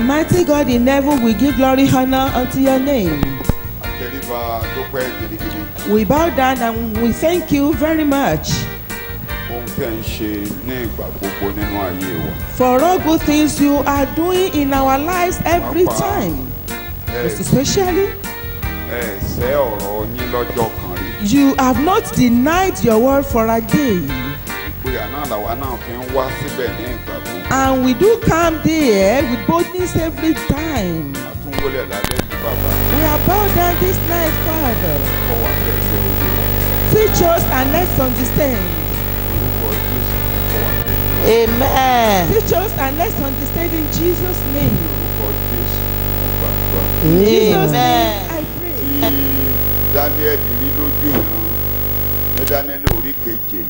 mọ̀ yín And mighty God in heaven will give glory, honor unto your name. àtẹríba gidigidi We bow down and we thank you very much ohun tẹ̀ ń ṣe ní ìgbà gbogbo nínú ayé wa. for all good things you are doing in our lives every time. Most especially, ẹ sẹ́ ọ̀rọ̀ yín lọ́jọ́ kan rí you have not denied your word for a day. ìgboyà náà làwa náà fi ń wá síbẹ̀ ní ìgbà. And we do come there with boldness every time. àtúnwọlé lálẹ́ yìí bàbá We are bowed down this night, Father. kọ́ wa kẹsẹ̀ òye wa Teach us and let's understand. orúkọ jésù kọ́ wa kẹsẹ̀ amen Teach us and let's understand in Jesus' name. orúkọ jésù gbàgbọ́. In Jesus' amen name, I pray. daniel rí lójú ìran ní daniel orí keje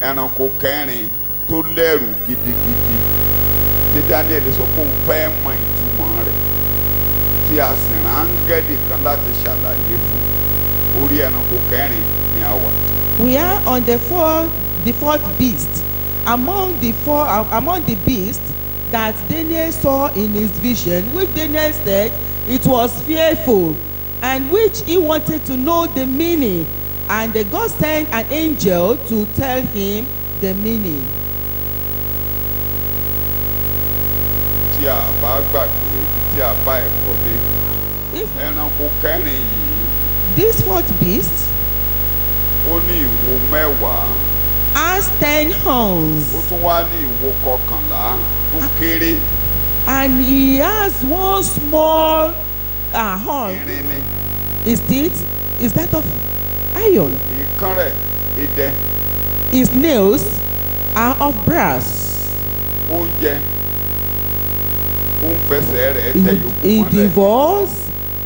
ẹranko kẹrin tó lẹ́rù gidigidi tí daniel sọ pé òun fẹ́ mọ ìtumọ̀ rẹ̀ tí a sì rán kan láti ṣàlàyé fún orí ẹranko kẹrin ni a. We are on the four, the fourth beast. Among the four, among the beasts that Daniel saw in his vision, which Daniel said it was fearful, and which he wanted to know the meaning, and the God sent an angel to tell him the meaning. Tí a bá gbàgbé ibi tí a bá ẹ̀kọ́ dé. Ẹranko kẹrin yìí. This fourth beast? Ó ní ìwo mẹ́wàá. Has ten ó horns, tún wá ní ìwo kọkànlá tó kéré. And he has one small uh, horn. irin ni. His teeth is that of iron. ìkan rẹ̀ idẹ. His nails are of brass. oúnjẹ ó ń fẹsẹ̀ rẹ̀ He, tẹ̀ yòókù he mọ́lẹ̀. devours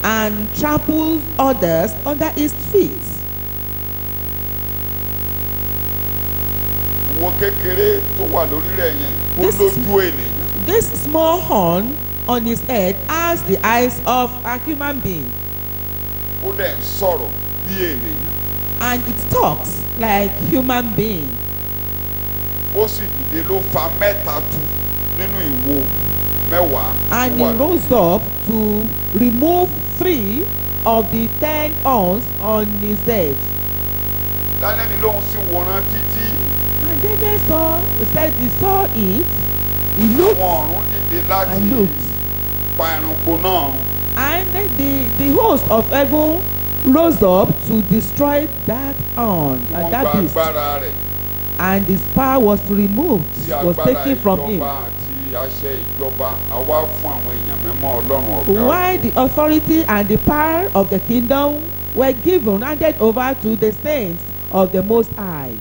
and tramples others under his feet. ìwo kékeré tó wà lórí rẹ̀ yẹn ó This is- lójú ènìyàn. This small horn on his head has the eyes of a human being. Ó dẹ̀ ń sọ̀rọ̀ bí ènìyàn. And it talks like human being. ó sì dìde ló fa mẹ́ta tu nínú ìwo mẹ́wàá And he rose up to remove three of the ten horns on his head. dánẹ́ni lóhun sì wòran títí And Daniel saw, he said he saw it. He looked àwọn ọ̀run dìde láti and looked. pa ẹranko náà run. And the, the host of heaven rose up to destroy that horn, and wọ́n that gba beast, agbára rẹ̀ and his power was removed, was taken from him. Àṣẹ ìjọba àwa fún àwọn èèyàn mẹ́mọ́ ọlọ́run ọ̀gá While the authority and the power of the kingdom were given, handed over to the saints of the Most High.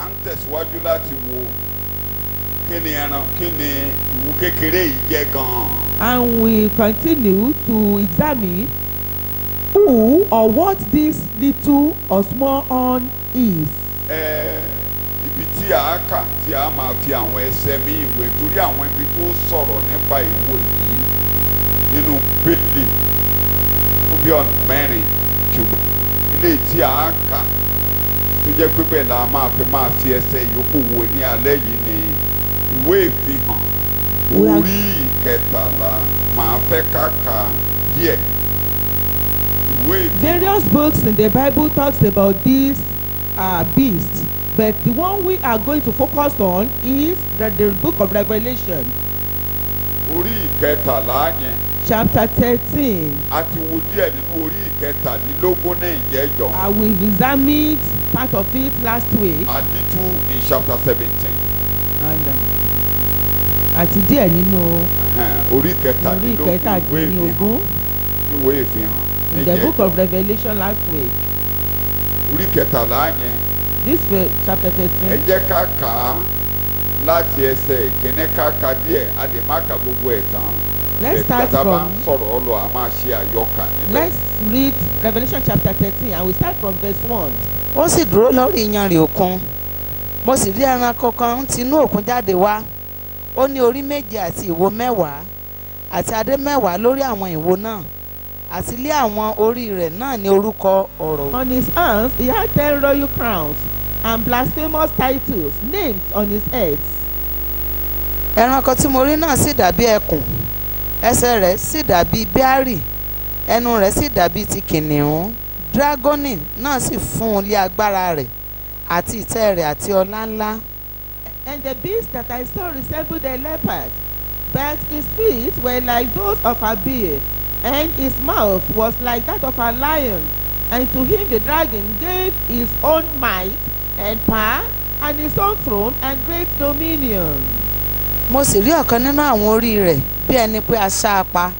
à ń tẹ̀síwájú láti wo kí ni ẹran kí ni ìwo kékeré yìí jẹ́ gan-an And we continue to examine who or what this little or small horn is. Ẹ, ibi tí a kà tí a máa fi àwọn ẹsẹ̀ mi ìwé torí àwọn ibi tó sọ̀rọ̀ nípa ìwo yìí nínú bíbélì ó bí ọ̀nà mẹ́rin ṣùgbọ́n ilé tí a kà tó jẹ́ pé la máa fi máa fi ẹsẹ̀ yòókù wo ní alẹ́ yìí ni ìwé ìfihàn orí ìkẹtàlá. Màá fẹ́ ká díẹ̀. Various books in the Bible talks about this uh, beast, but the one we are going to focus on is the, the book of Revelation, orí ìkẹtàlá yẹn. Chapter thirteen. a ti wo díẹ̀ nínú orí ìkẹtàdínlógún ní ìjẹ́jọ́ Uh, we examined part of it last week, àdìtú in chapter seventeen. And um, àti díẹ̀ nínú orí ìkẹtàdínlógún ìwé ìfihàn. in the book of Revelation last week. orí ìkẹtàlá yẹn This ver- chapter ẹ thirteen. jẹ́ ká kà á láti ẹsẹ̀ ìkíní ká ka díẹ̀ a lè má ka gbogbo ẹ̀ tán. Let's start bá ń from sọ̀rọ̀ ọ lọ a máa ṣe àyọkà níbẹ̀. Let's read Revelation chapter thirteen and we start from verse one. ó sì dúró lórí iyanrìn òkun. Mo sì rí ẹranko kan tinú òkun jáde wá. Ó ní orí méje àti ìwo mẹ́wàá àti adé mẹ́wàá lórí àwọn ìwo náà. Àti lé àwọn orí rẹ̀ náà ní orúkọ ọ̀rọ̀. On his hands he had ten royal crowns and blasphemous titles, names on his heads. ẹranko tí mo rí náà sì dàbí ẹkùn ẹsẹ̀ rẹ̀ sì dàbí bíárì ẹnu rẹ̀ sì dàbí ti kìnìún dragoni náà sì fún un lé agbára rẹ̀ àti ìtẹ́ rẹ̀ àti ọlá ńlá And the beast that I saw resembled a leopard, but his feet were like those of a bear, and his mouth was like that of a lion. And to him the dragon gave his own might and power, and his own throne and great dominion. mo sì rí ọ̀kan nínú àwọn orí rẹ̀ bí ẹni pé aṣá apá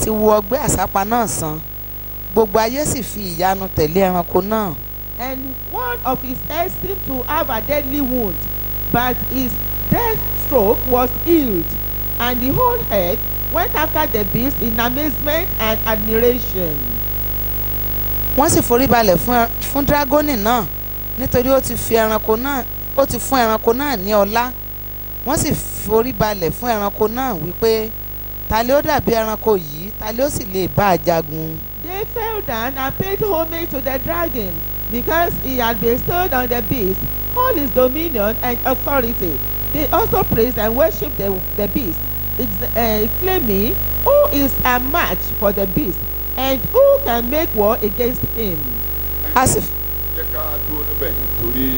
ti wo ọgbẹ́ àsápa náà sàn gbogbo ayé sì fi ìyanu tẹ̀lé ẹranko náà And one of his heads seemed to have a deadly wound, but his death stroke was healed, and the whole head went after the beast in amazement and admiration. wọ́n sì forí balẹ̀ fún dragoni náà nítorí ó ti fi ẹranko náà ó ti fún ẹranko náà ní ọlá wọ́n sì forí balẹ̀ fún ẹranko náà wípé ta lé ó dàbí ẹranko yìí ta lé ó sì lè bá a jagun They fell down and paid homage to the dragon, because he had bestowed on the beast all his dominion and authority. They also praised and worshipped the, the beast, uh, claiming, Who is a match for the beast, and who can make war against him? a sì jẹ́ ká dúró níbẹ̀ yẹn torí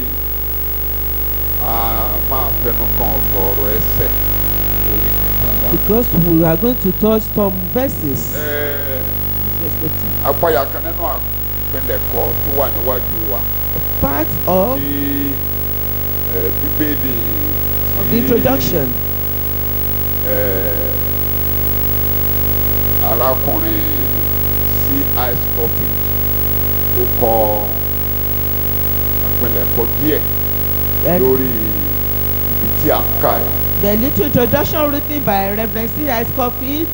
a máa fẹnu kan ọ̀gọ̀ọ̀rọ̀ ẹsẹ̀ orí kẹtàlá. Because we are going to touch some verses. Apáyà kan nínú àpẹlẹkọ tó wà níwájú wa Part of ẹ, bíbélì of the introduction. arákùnrin c i scofield tó kọ àpẹlẹkọ díẹ̀ And lórí ibi tí ń kà yìí. the little introduction written by Reverend C.I. Scofield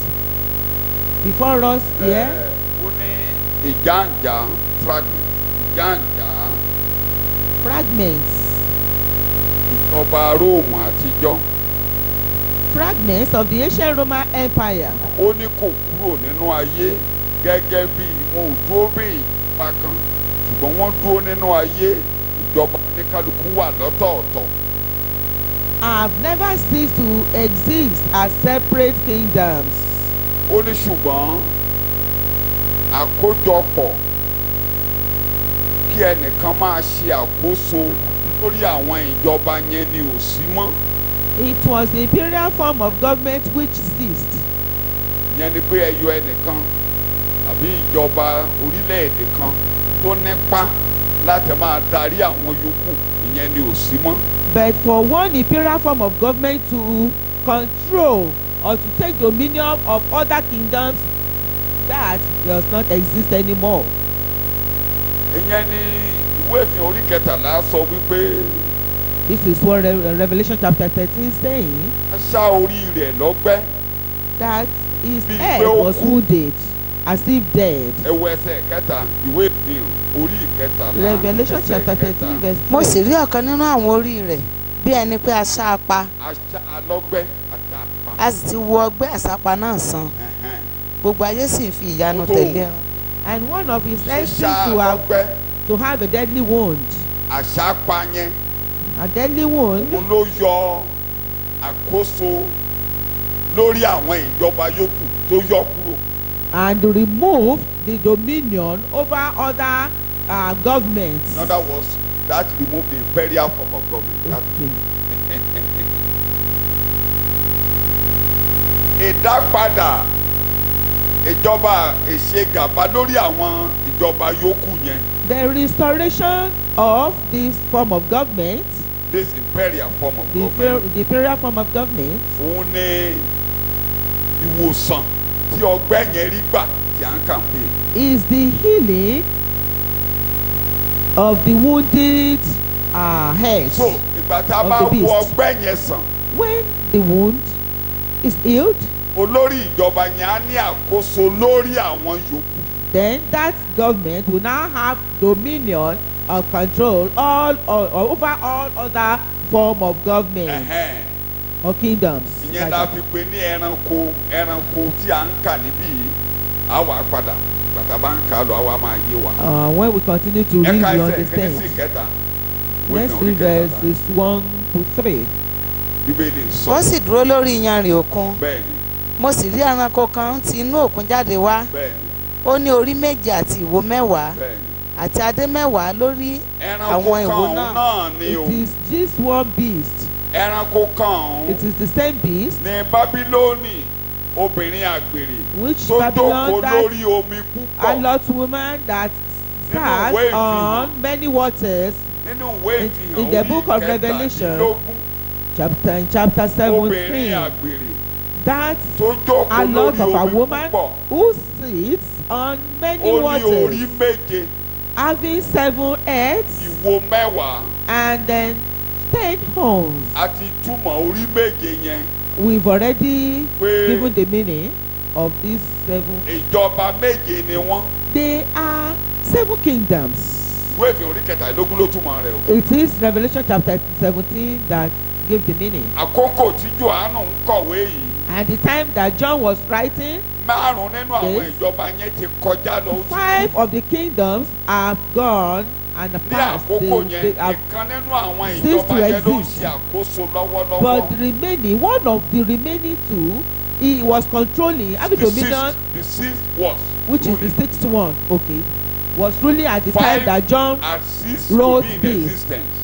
before us here. Ẹ, ó ní ìjàǹjà fragment ìjàǹjà fragments ìjọba róòmù àtijọ́ fragments of the ancient Roman Empire. ó ní kò kúrò nínú ayé gẹ́gẹ́ bí wọn ò dúró bí ìjọba kan ṣùgbọ́n wọ́n dúró nínú ayé ìjọba oníkálukú wà lọ́tọ̀ọ̀tọ̀ have never ceased to exist as separate kingdoms. ó ní ṣùgbọ́n àkójọpọ̀ kí ẹnìkan máa ṣe àkóso lórí àwọn ìjọba yẹn ni ò sí mọ́ It was the imperial form of government which ceased. ìyẹn ni pé ẹyọ ẹnìkan àbí ìjọba orílẹ̀-èdè kan tó nípa láti máa darí àwọn yòókù ìyẹn ni ò sí mọ́. But for one imperial form of government to control or to take dominion of other kingdoms, that does not exist anymore. ìyẹn ni ìwé ìfihàn orí kẹtàlá sọ wípé This is what Re- Revelation chapter thirteen is saying aṣá orí rẹ̀ lọ́gbẹ́ that his head was wounded as if dead. ẹwọ ẹsẹ̀ kẹta ìwé ìfihàn orí Revelation chapter thirteen verse mo three. sì rí ọ̀kan nínú àwọn orí rẹ̀ bí ẹni pé aṣá apá. A sì ti wo ọgbẹ́ àsápa náà Ẹ̀hẹ́n. gbogbo ayé sì ń fi ìyanu tẹ̀lé ẹran And one of his ṣíṣá to have to have a deadly wound. pa yẹn. A deadly wound. Òun ló yọ àkóso lórí àwọn ìjọba yòókù tó yọ kúrò. and remove the dominion over other uh, governments. In other words, that remove the imperial form of government. Okay. ìdápadà ìjọba ìṣègàba lórí àwọn ìjọba yòókù yẹn The restoration of this form of government, this imperial form of the, government the imperial form of government, òun ní ìwòsàn tí ọgbẹ́ yẹn rí gbà ń kàmpé is the healing of the wounded uh, head. so ìgbà tá a bá wo ọgbẹ́ yẹn sàn When the wound is healed, olórí ìjọba yẹn á ní àkóso lórí àwọn yòókù then that government will now have dominion or control all or, over all other form of government Ẹ̀hẹ́n. or kingdoms. ìyẹn la fi pe ní ẹranko ẹranko tí à ń kà níbí yìí wà padà bàtà bá ń kà á lọ wà máa yé wa. Uh, when we continue to read, ẹ̀ka we ẹsẹ̀ sí understand. kẹta. Let's Wíìnì orí read verses one to three. bíbélì sọ ó sì dúró lórí iyanrìn òkun bẹ́ẹ̀ ni mo sì rí ẹranko kan ti inú òkun jáde wá bẹ́ẹ̀ ni ó ní orí méje àti ìwo mẹ́wàá bẹ́ẹ̀ ni àti adé mẹ́wàá lórí Àwọn ìwo náà. náà ni o It is this one beast. ẹranko kan It is the same beast ní bábílónì obìnrin àgbèrè tó jókòó lórí omi púpọ̀. allot woman that sat on many waters. Nínú ìwé in- ìfihàn in the book of Revelation, chapter in chapter seventeen that allot lórí of a woman who sits on many waters having seven heads ìwo mẹ́wàá. and then ten horns. àti túmọ̀ orí méje yẹn We've already pé given the meaning of these seven. ìjọba méje ni wọ́n They are seven kingdoms. ìwé ìfihàn orí ló túmọ̀ rẹ̀ o. It is Revelation chapter seventeen that gave the meaning. àkókò tí johannu ń kọ̀wé yìí And the time that John was writing, márùn nínú àwọn ìjọba yẹn ti kọjá lọ five of the kingdoms have gone and passed. àkókò They, they have, ceased to exist. but the remaining, one of the remaining two, he was controlling, having the dominion, sixth the sixth was which is the sixth one. Okay, was ruling at the time that John peace. existence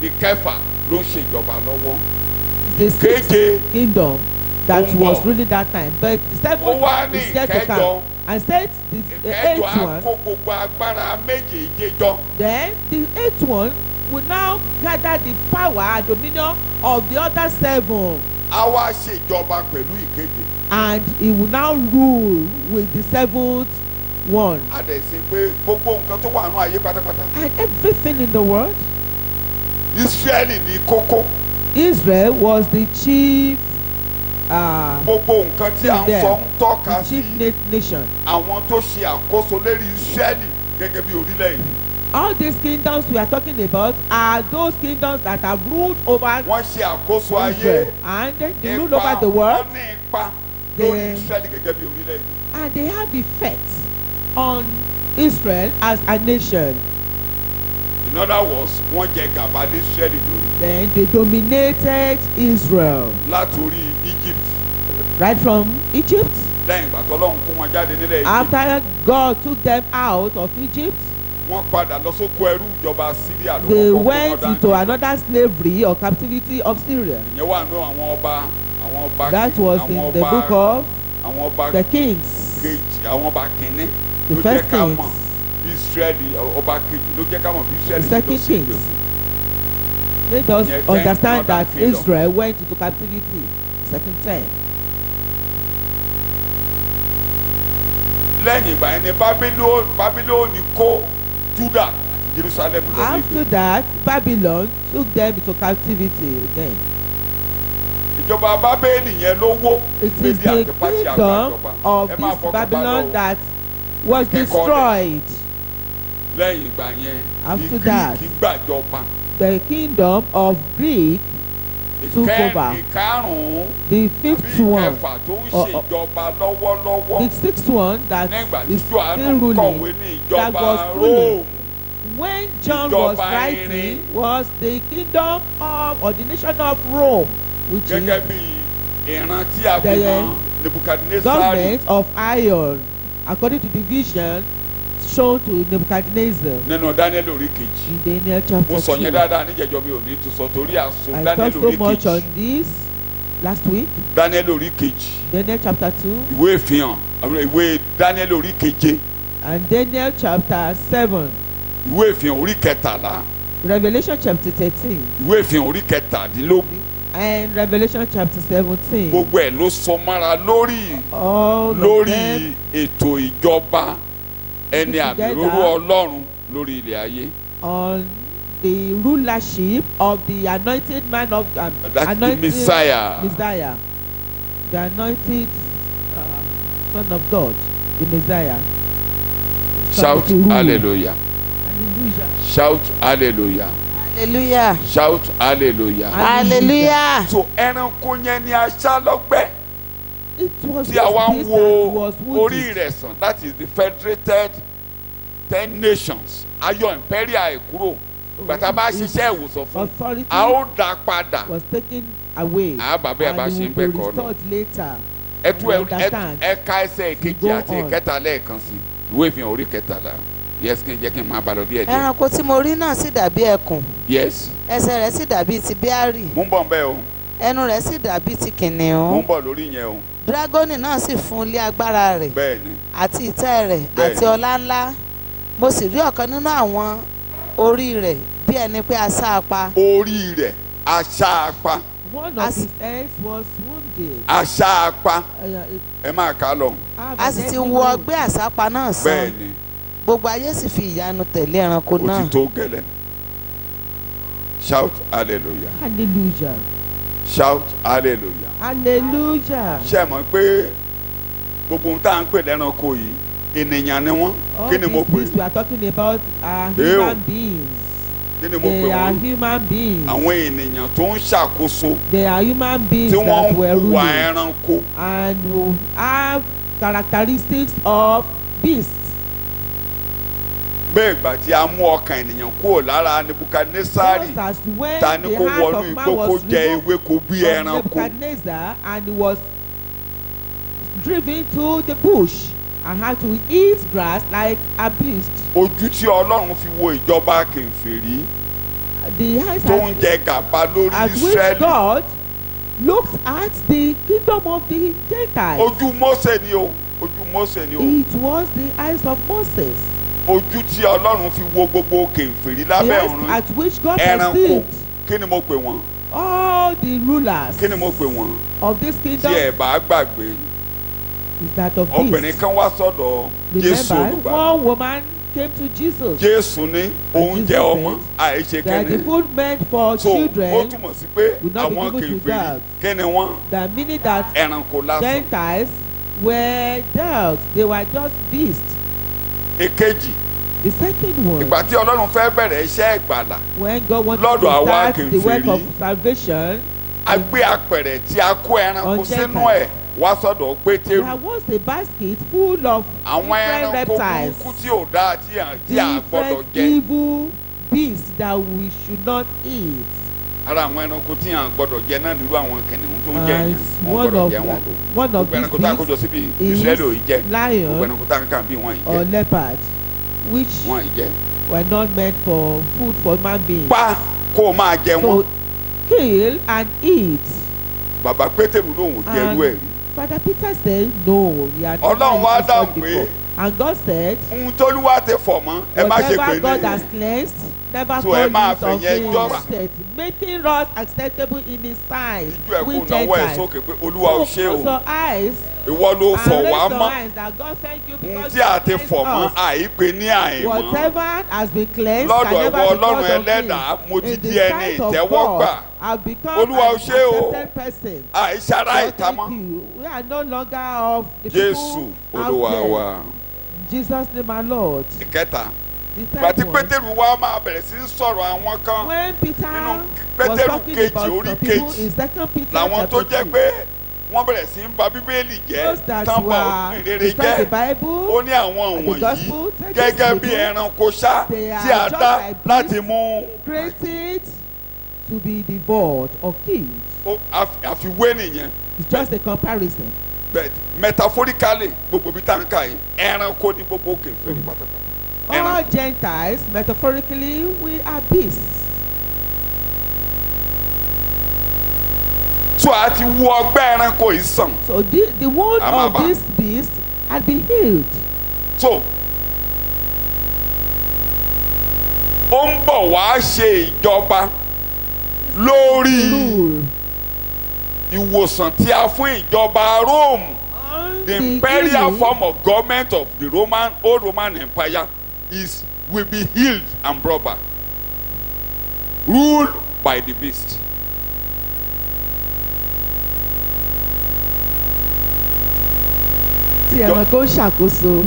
the kẹfà ló ṣe ìjọba lọ́wọ́ the sixth kingdom that was ruling that time but the seventh is yet to come and said the, eighth one. kó gbogbo agbára méjèèje jọ. Then the eighth one will now gather the power and dominion of the other seven. Á wá ṣèjọba pẹ̀lú ìkeje and he will now rule with the seventh one. A dẹ̀ ṣe pé gbogbo nǹkan tó wà nínú ayé pátápátá. And everything in the world. Ísírẹ́lì ní kókó. Israel was the chief gbogbo nǹkan tí à ń sọ ń tọ́ka sí àwọn tó ṣe àkóso lérí Ísírẹ́lì gẹ́gẹ́ bí orílẹ̀-èdè all these kingdoms we are talking about are those kingdoms that have ruled over wọ́n ṣe àkóso ayé Israel and they rule ipa over the world. wọ́n ní ipa lórí They- Ísírẹ́lì gẹ́gẹ́ bí orílẹ̀-èdè and they have effect on Israel as a nation. In other words wọ́n jẹ gàba lé Ísírẹ́lì lórí. Then they dominated Israel. Látòrí Egypt. Right from Egypt. lẹ́yìn ìgbà tọ́lọ́run kó wọn jáde nílẹ̀ Egypt After God took them out of Egypt, wọ́n padà lọ sóko ẹrú ìjọba Syria ló they went into another slavery or captivity of Syria. ìyẹn wà nù àwọn ọba àwọn ọba That was in the book of the Kings, kejì àwọn ọba kìíní the first Kings, Ísírẹ́lì ọba kejì ló jẹ́ ká mọ̀ bí Ísírẹ́lì The ṣe lọ sí ìgbèkùn. made us Yeah, understand that. Israel went into captivity. Second time. lẹ́yìn ìgbà yẹn ni Bábíló- bábílóònì kó Júdà àti Jerusalem lọ sí After ìgbèkùn. that, Babylon took them into captivity again. ìjọba bábélì yẹn ló wó It is the kingdom of this Babylon that was destroyed. Lẹ́yìn ìgbà yẹn After that, gbàjọba The kingdom of Greek, Took over. ìkarùn-ún the fifth one, ìkẹfà tó ń ṣèjọba lọ́wọ́lọ́wọ́ the sixth one that is still ruling. that was ruling. When John was writing, was the kingdom of or the nation of Rome, which is The- government of iron, according to the vision shown to Nebuchadnezzar. Nínú Daniel orí kejì. In Daniel chapter mo sọ yẹn two. dáadáa níjẹ̀jọ́ mi ò ní tún sọ torí I Daniel talked so orí much on kejì this last week. Daniel orí kejì. Daniel chapter two. Ìwé ìfihàn ìwé Daniel orí keje. And Daniel chapter seven. ìwé ìfihàn orí kẹtàlá. Revelation chapter thirteen. Ìwé ìfihàn orí kẹtàdínlógún. And Revelation chapter seventeen. gbogbo ẹ̀ ló sọ mọ́ra lórí lórí ètò ìjọba ẹni àmì òróró Ọlọ́run lórí ilẹ̀ ayé. On the rulership of the anointed man of um, that's the Messiah. Messiah, the anointed um, son of God, the Messiah. shout hallelujah. Hallelujah. shout hallelwood hallelujah. Shout hallelujah. hallelujah. So ẹranko yẹn ni aṣá lọ́gbẹ́ It was tí a wá ń this wo orí rẹ̀ sàn that is the federated ten nations ayọ̀ imperial ẹ̀ kúrò. Gbàtà bá ṣiṣẹ́ ìwòsàn fún authority a ó dá padà. was taken away. A bá bẹ́ẹ̀ bá ṣe ń be kọ́ lọ. ẹtú ẹ ẹ ká ẹsẹ̀ kejì àti ìkẹta lẹ́ẹ̀kan sí ìwé ìfihàn orí kẹtàlá. Yes kí n jẹ́ kí n máa bá lọ díẹ̀ díẹ̀. Ẹranko tí mo rí náà sì dàbí ẹkùn. Yes. Ẹsẹ̀ rẹ̀ sì dàbí ti bíárì. Mú bọ̀ ń bẹ́ẹ̀ o. Ẹnu rẹ̀ sì dàbí ti mú kìnìún bọ̀ lórí yẹn o dragoni náà sì fún un lé agbára rẹ̀ àti ìtẹ́ rẹ̀ àti ọlá ńlá. Mo sì rí ọ̀kan nínú àwọn orí rẹ̀ bí ẹni pé a sá a pa orí rẹ̀ aṣáápá One of As- his heads was wounded. aṣáápá Uh, it ẹ máa kà á lọ. a sì ti wo ọgbẹ́ àsápa náà sàn ni gbogbo ayé sì fi ìyanu tẹ̀lé ẹranko ó náà. ti tó gẹ́lẹ́. Shout hallelujah. Hallelujah. shout hallelujah Hallelujah. ṣe mọ̀ pé gbogbo ohun tá à ń pè lẹ́ranko yìí ènìyàn ni wọ́n All kí ni mo these pè beings we are talking about are human beings. kí ni mo pè They are wọ́n human beings. àwọn ènìyàn tó ń ṣàkóso They are human beings tí wọ́n that ń were ruling ẹranko and have characteristics of beasts. Bẹ́ẹ̀ ìgbà tí a mú ọkàn ènìyàn kúrò lára nebukadnesari ta ni kó wọnú igbó kó jẹ ewéko bí ẹranko driven to the bush and had to eat grass like a beast. ojú tí ọlọ́run fi wo ìjọba kèfèrí tó ń at, jẹ gàba lórí at which israẹli God looks at the kingdom of the Gentiles. ojú mose ni o ojú mose ni o It was the eyes of Moses. Ojú tí ọlọ́run fi wo gbogbo kèfèrí lábẹ́ ọ̀run ẹranko kí ni mo pè wọ́n all the rulers kí ni mo pè wọ́n of this tí kingdom ẹ bá gbàgbé is that of obìnrin beasts. kan wá sọ́dọ̀ jésù Remember, olùgbàlà one woman came to Jesus. jésù ní oúnjẹ ọmọ àìṣe that the kẹ́ni food meant for so ó children túmọ̀ sí pé àwọn kèfèrí dogs. kí ni wọ́n that meaning that ẹranko lásán Gentiles were dogs. They were just beasts. Èkejì The second one, ìgbà tí ọlọ́run fẹ́ bẹ̀rẹ̀ iṣẹ́ ìgbàlà when God Lọ́dọ̀ to start the work of salvation, a gbé apẹ̀rẹ̀ tí a kó ẹranko sínú ẹ̀ wá sọ́dọ̀ pétérù. There was a basket full of àwọn different ẹranko reptiles, burúkú tí ò dáa tí a gbọ́dọ̀ different jẹ. evil beasts that we should not eat. Ara àwọn ẹranko tí à gbọ́dọ̀ jẹ náà nírú àwọn kìnìún tó ń jẹ yẹn wọn gbọ́dọ̀ jẹ wọn of gbogbo ẹranko tá a kó beasts jọ síbi is ìsírẹ́lì ò yí jẹ gbogbo ẹranko tá a ń kà bí wọ́n or jẹ leopard, which wọ́n yìí jẹ. were not meant for food for human beings. pa kó o máa jẹ wọn So kill and eat. bàbá pétérù lòun ò jẹrú ẹ̀ Father Peter said, No, he had Ọlọ́run never wá dáhùn pé. And God said, ohun tólúwa ti fọ̀ mọ́ ẹ má ṣe pé Whatever God has ní cleansed, never So it fẹ̀yẹn unclean. jọ́ra. Said, Making us acceptable in His sight. ìjú ẹ̀ kó with náwó ẹ̀ Gentiles. sókè pé olúwa ò So ṣe close o your eyes ìwọ ló and fọ̀ wá your mọ́ eyes that God thank you ohun because tí a you ti cleansed fọ̀ mọ́ us. àìpé ní àìmọ́ Whatever has been cleansed Lọ́dọ̀ can never ìwọ Ọlọ́run ẹlẹ́dàá, mo ti In di the ẹni sight of ìtẹ́wọ́gbà. God, I've become Olúwa an ṣe o. accepted person. àìsàrà God, ìta mọ́ thank you. We are no longer of the jésù people out olúwa there. wa Jesus name our Lord. ìkẹta Third one, pétérù wa máa bẹ̀rẹ̀ sí sọ̀rọ̀ àwọn kan nínú Pétérù kejì, orí kejì, làwọn tó jẹ́ pé wọ́n bẹ̀rẹ̀ sí í ba bíbélì jẹ́ tán destroying the jẹ́ Bible ó ní àwọn wọ̀nyí gẹ́gẹ́ bí ẹranko ṣá tí a dá láti mú created to be devoured or killed. ó- àfi- àfiwé nìyẹn It's just a comparison. but metaphorically gbogbo bí táǹkà yìí ẹranko ní gbogbo kèfèrí pátápátá All Gentiles, metaphorically, we are beasts. so a ti wo ọgbẹ́ ẹranko yìí sàn. So the, the wound of this beast had been healed. so ó ń bọ̀ wá ṣe ìjọba lórí ìwòsàn tí a fún ìjọba Rome the imperial form of government of the Roman old Roman Empire is will be healed and brought back ruled by the beast. tí ẹranko ń ṣàkóso.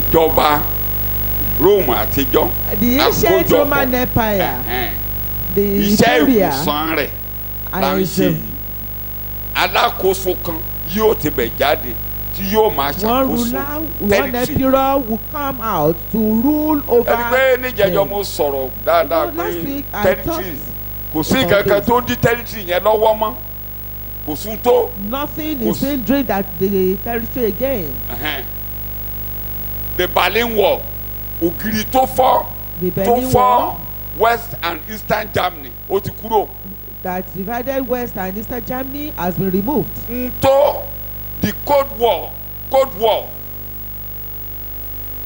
ìjọba Rome àtijọ́ Àkójọpọ̀. Iṣẹ́ ìwòsàn rẹ̀ là ń ṣe yìí alákòóso kan yóò ti bẹ̀ jáde tí yóò máa ṣàkóso ruler one emperor will come out to rule over ẹni pé níjẹjọ mo sọ̀rọ̀ dáadáa pé talked kò sí kankan tó ń dí territory yẹn lọ́wọ́ mọ́ kò sún tó. nothing is sí- being drained at the territory again Ẹhẹ́n. the Berlin Wall ògiri tó fọ́ tó fọ́ West and Eastern Germany ó ti kúrò. that divided West and Eastern Germany has been removed n tó the Cold War Cold War.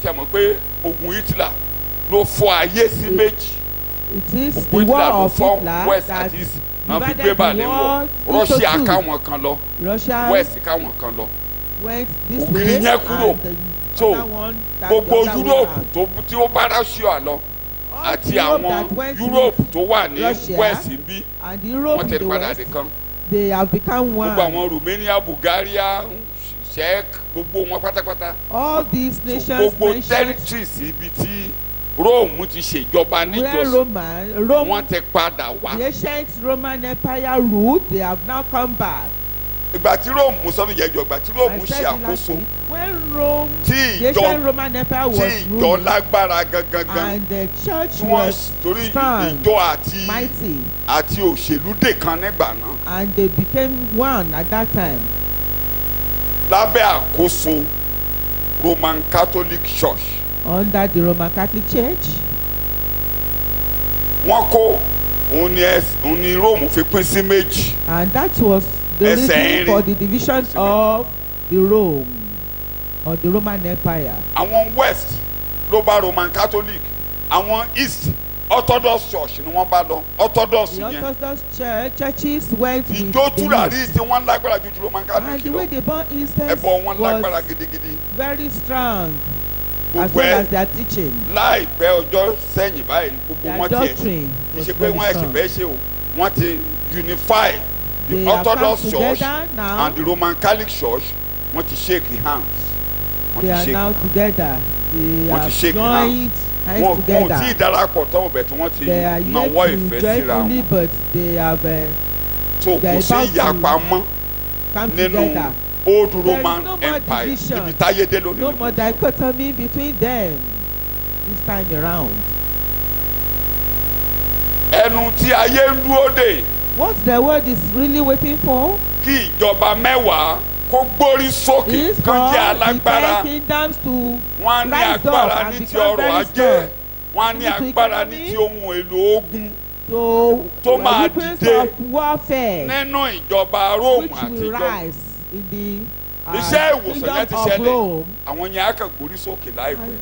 Ṣe mọ̀ pé ogun Hitler ló fọ́ ayé sí méjì? it is the ogun war Hitler ló fọ́ West that àti East. wọ́n fi gbé world into Russia káwọn kan lọ. West káwọn kan lọ. Ògiri yẹn kúrò. So, gbogbo Europe tó tí ó bá Russia lọ àti Europe àwọn Europe tó wà ní West bí and Europe wọ́n tẹ̀lé padà nìkan they have become one. gbogbo àwọn Romania Bulgaria Czech gbogbo wọn pátápátá. All these So, nations gbogbo territories ibi tí Rome ti ṣèjọba níjọsìn wọ́n ti padà wá. the ancient Roman Empire ruled they have now come back ìgbà tí Rome mo sọ níjẹ̀jọ ìgbà tí Rome ṣe àkóso week. When Rome tí ìjọ tí ìjọ lágbára gangan and the church tí wọ́n was torí strong ìjọ àti àti òṣèlú dè kan nígbà náà. And they became one at that time. Lábẹ́ àkóso Roman Catholic Church. Under the Roman Catholic Church. Wọ́n kó òun ni Rome fi pín sí méjì. And that was the reason for the division of the Rome or the Roman Empire. Àwọn West ló bá Roman Catholic. Àwọn East Orthodox Church ni wọ́n bá lọ. Orthodox the yẹn. Orthodox church churches went with ìjó the East. tí wọ́n lágbára ju ti Roman and Catholic the way lọ they burn incense ẹbọ wọn lágbára was gidigidi. very strong as well as their teaching. láìpẹ́ ọjọ́ sẹ́yìn báyìí gbogbo wọn tiẹ̀. doctrine kì í was ṣe pé wọ́n ẹ̀sìn fẹ́ ṣe o. Wọ́n ti unify the they Orthodox Church now. and the Roman Catholic Church wọ́n ti shake hands. Wọ́n they ti are shake now together. They Wọ́n ti shake hands wọn wọn ò tí ì darapọ̀ tán ọbẹ̀ tí wọ́n ti nawọ́ ìfẹ́ to síra wọn. but they have uh, so kò sí to ìyapa mọ́ nínú old Roman no Empire. níbi táyé dé lónìí no more dichotomy between them this time around. Ẹnu tí ayé ń dúró dè what the world is really waiting for kí ìjọba mẹ́wàá kó gbórí sókè kán jẹ́ alágbára. Wọ́n ní agbára ní ti ọrọ̀ ajé. wọ́n ní agbára ní ti ohun èlò ogun Tó máa dìde nínú ìjọba Rome àtijọ́ uh, Iṣẹ́ ìwòsàn yẹn ti ṣẹlẹ̀. Àwọn yẹn á kàn gbórí sókè láìpẹ́.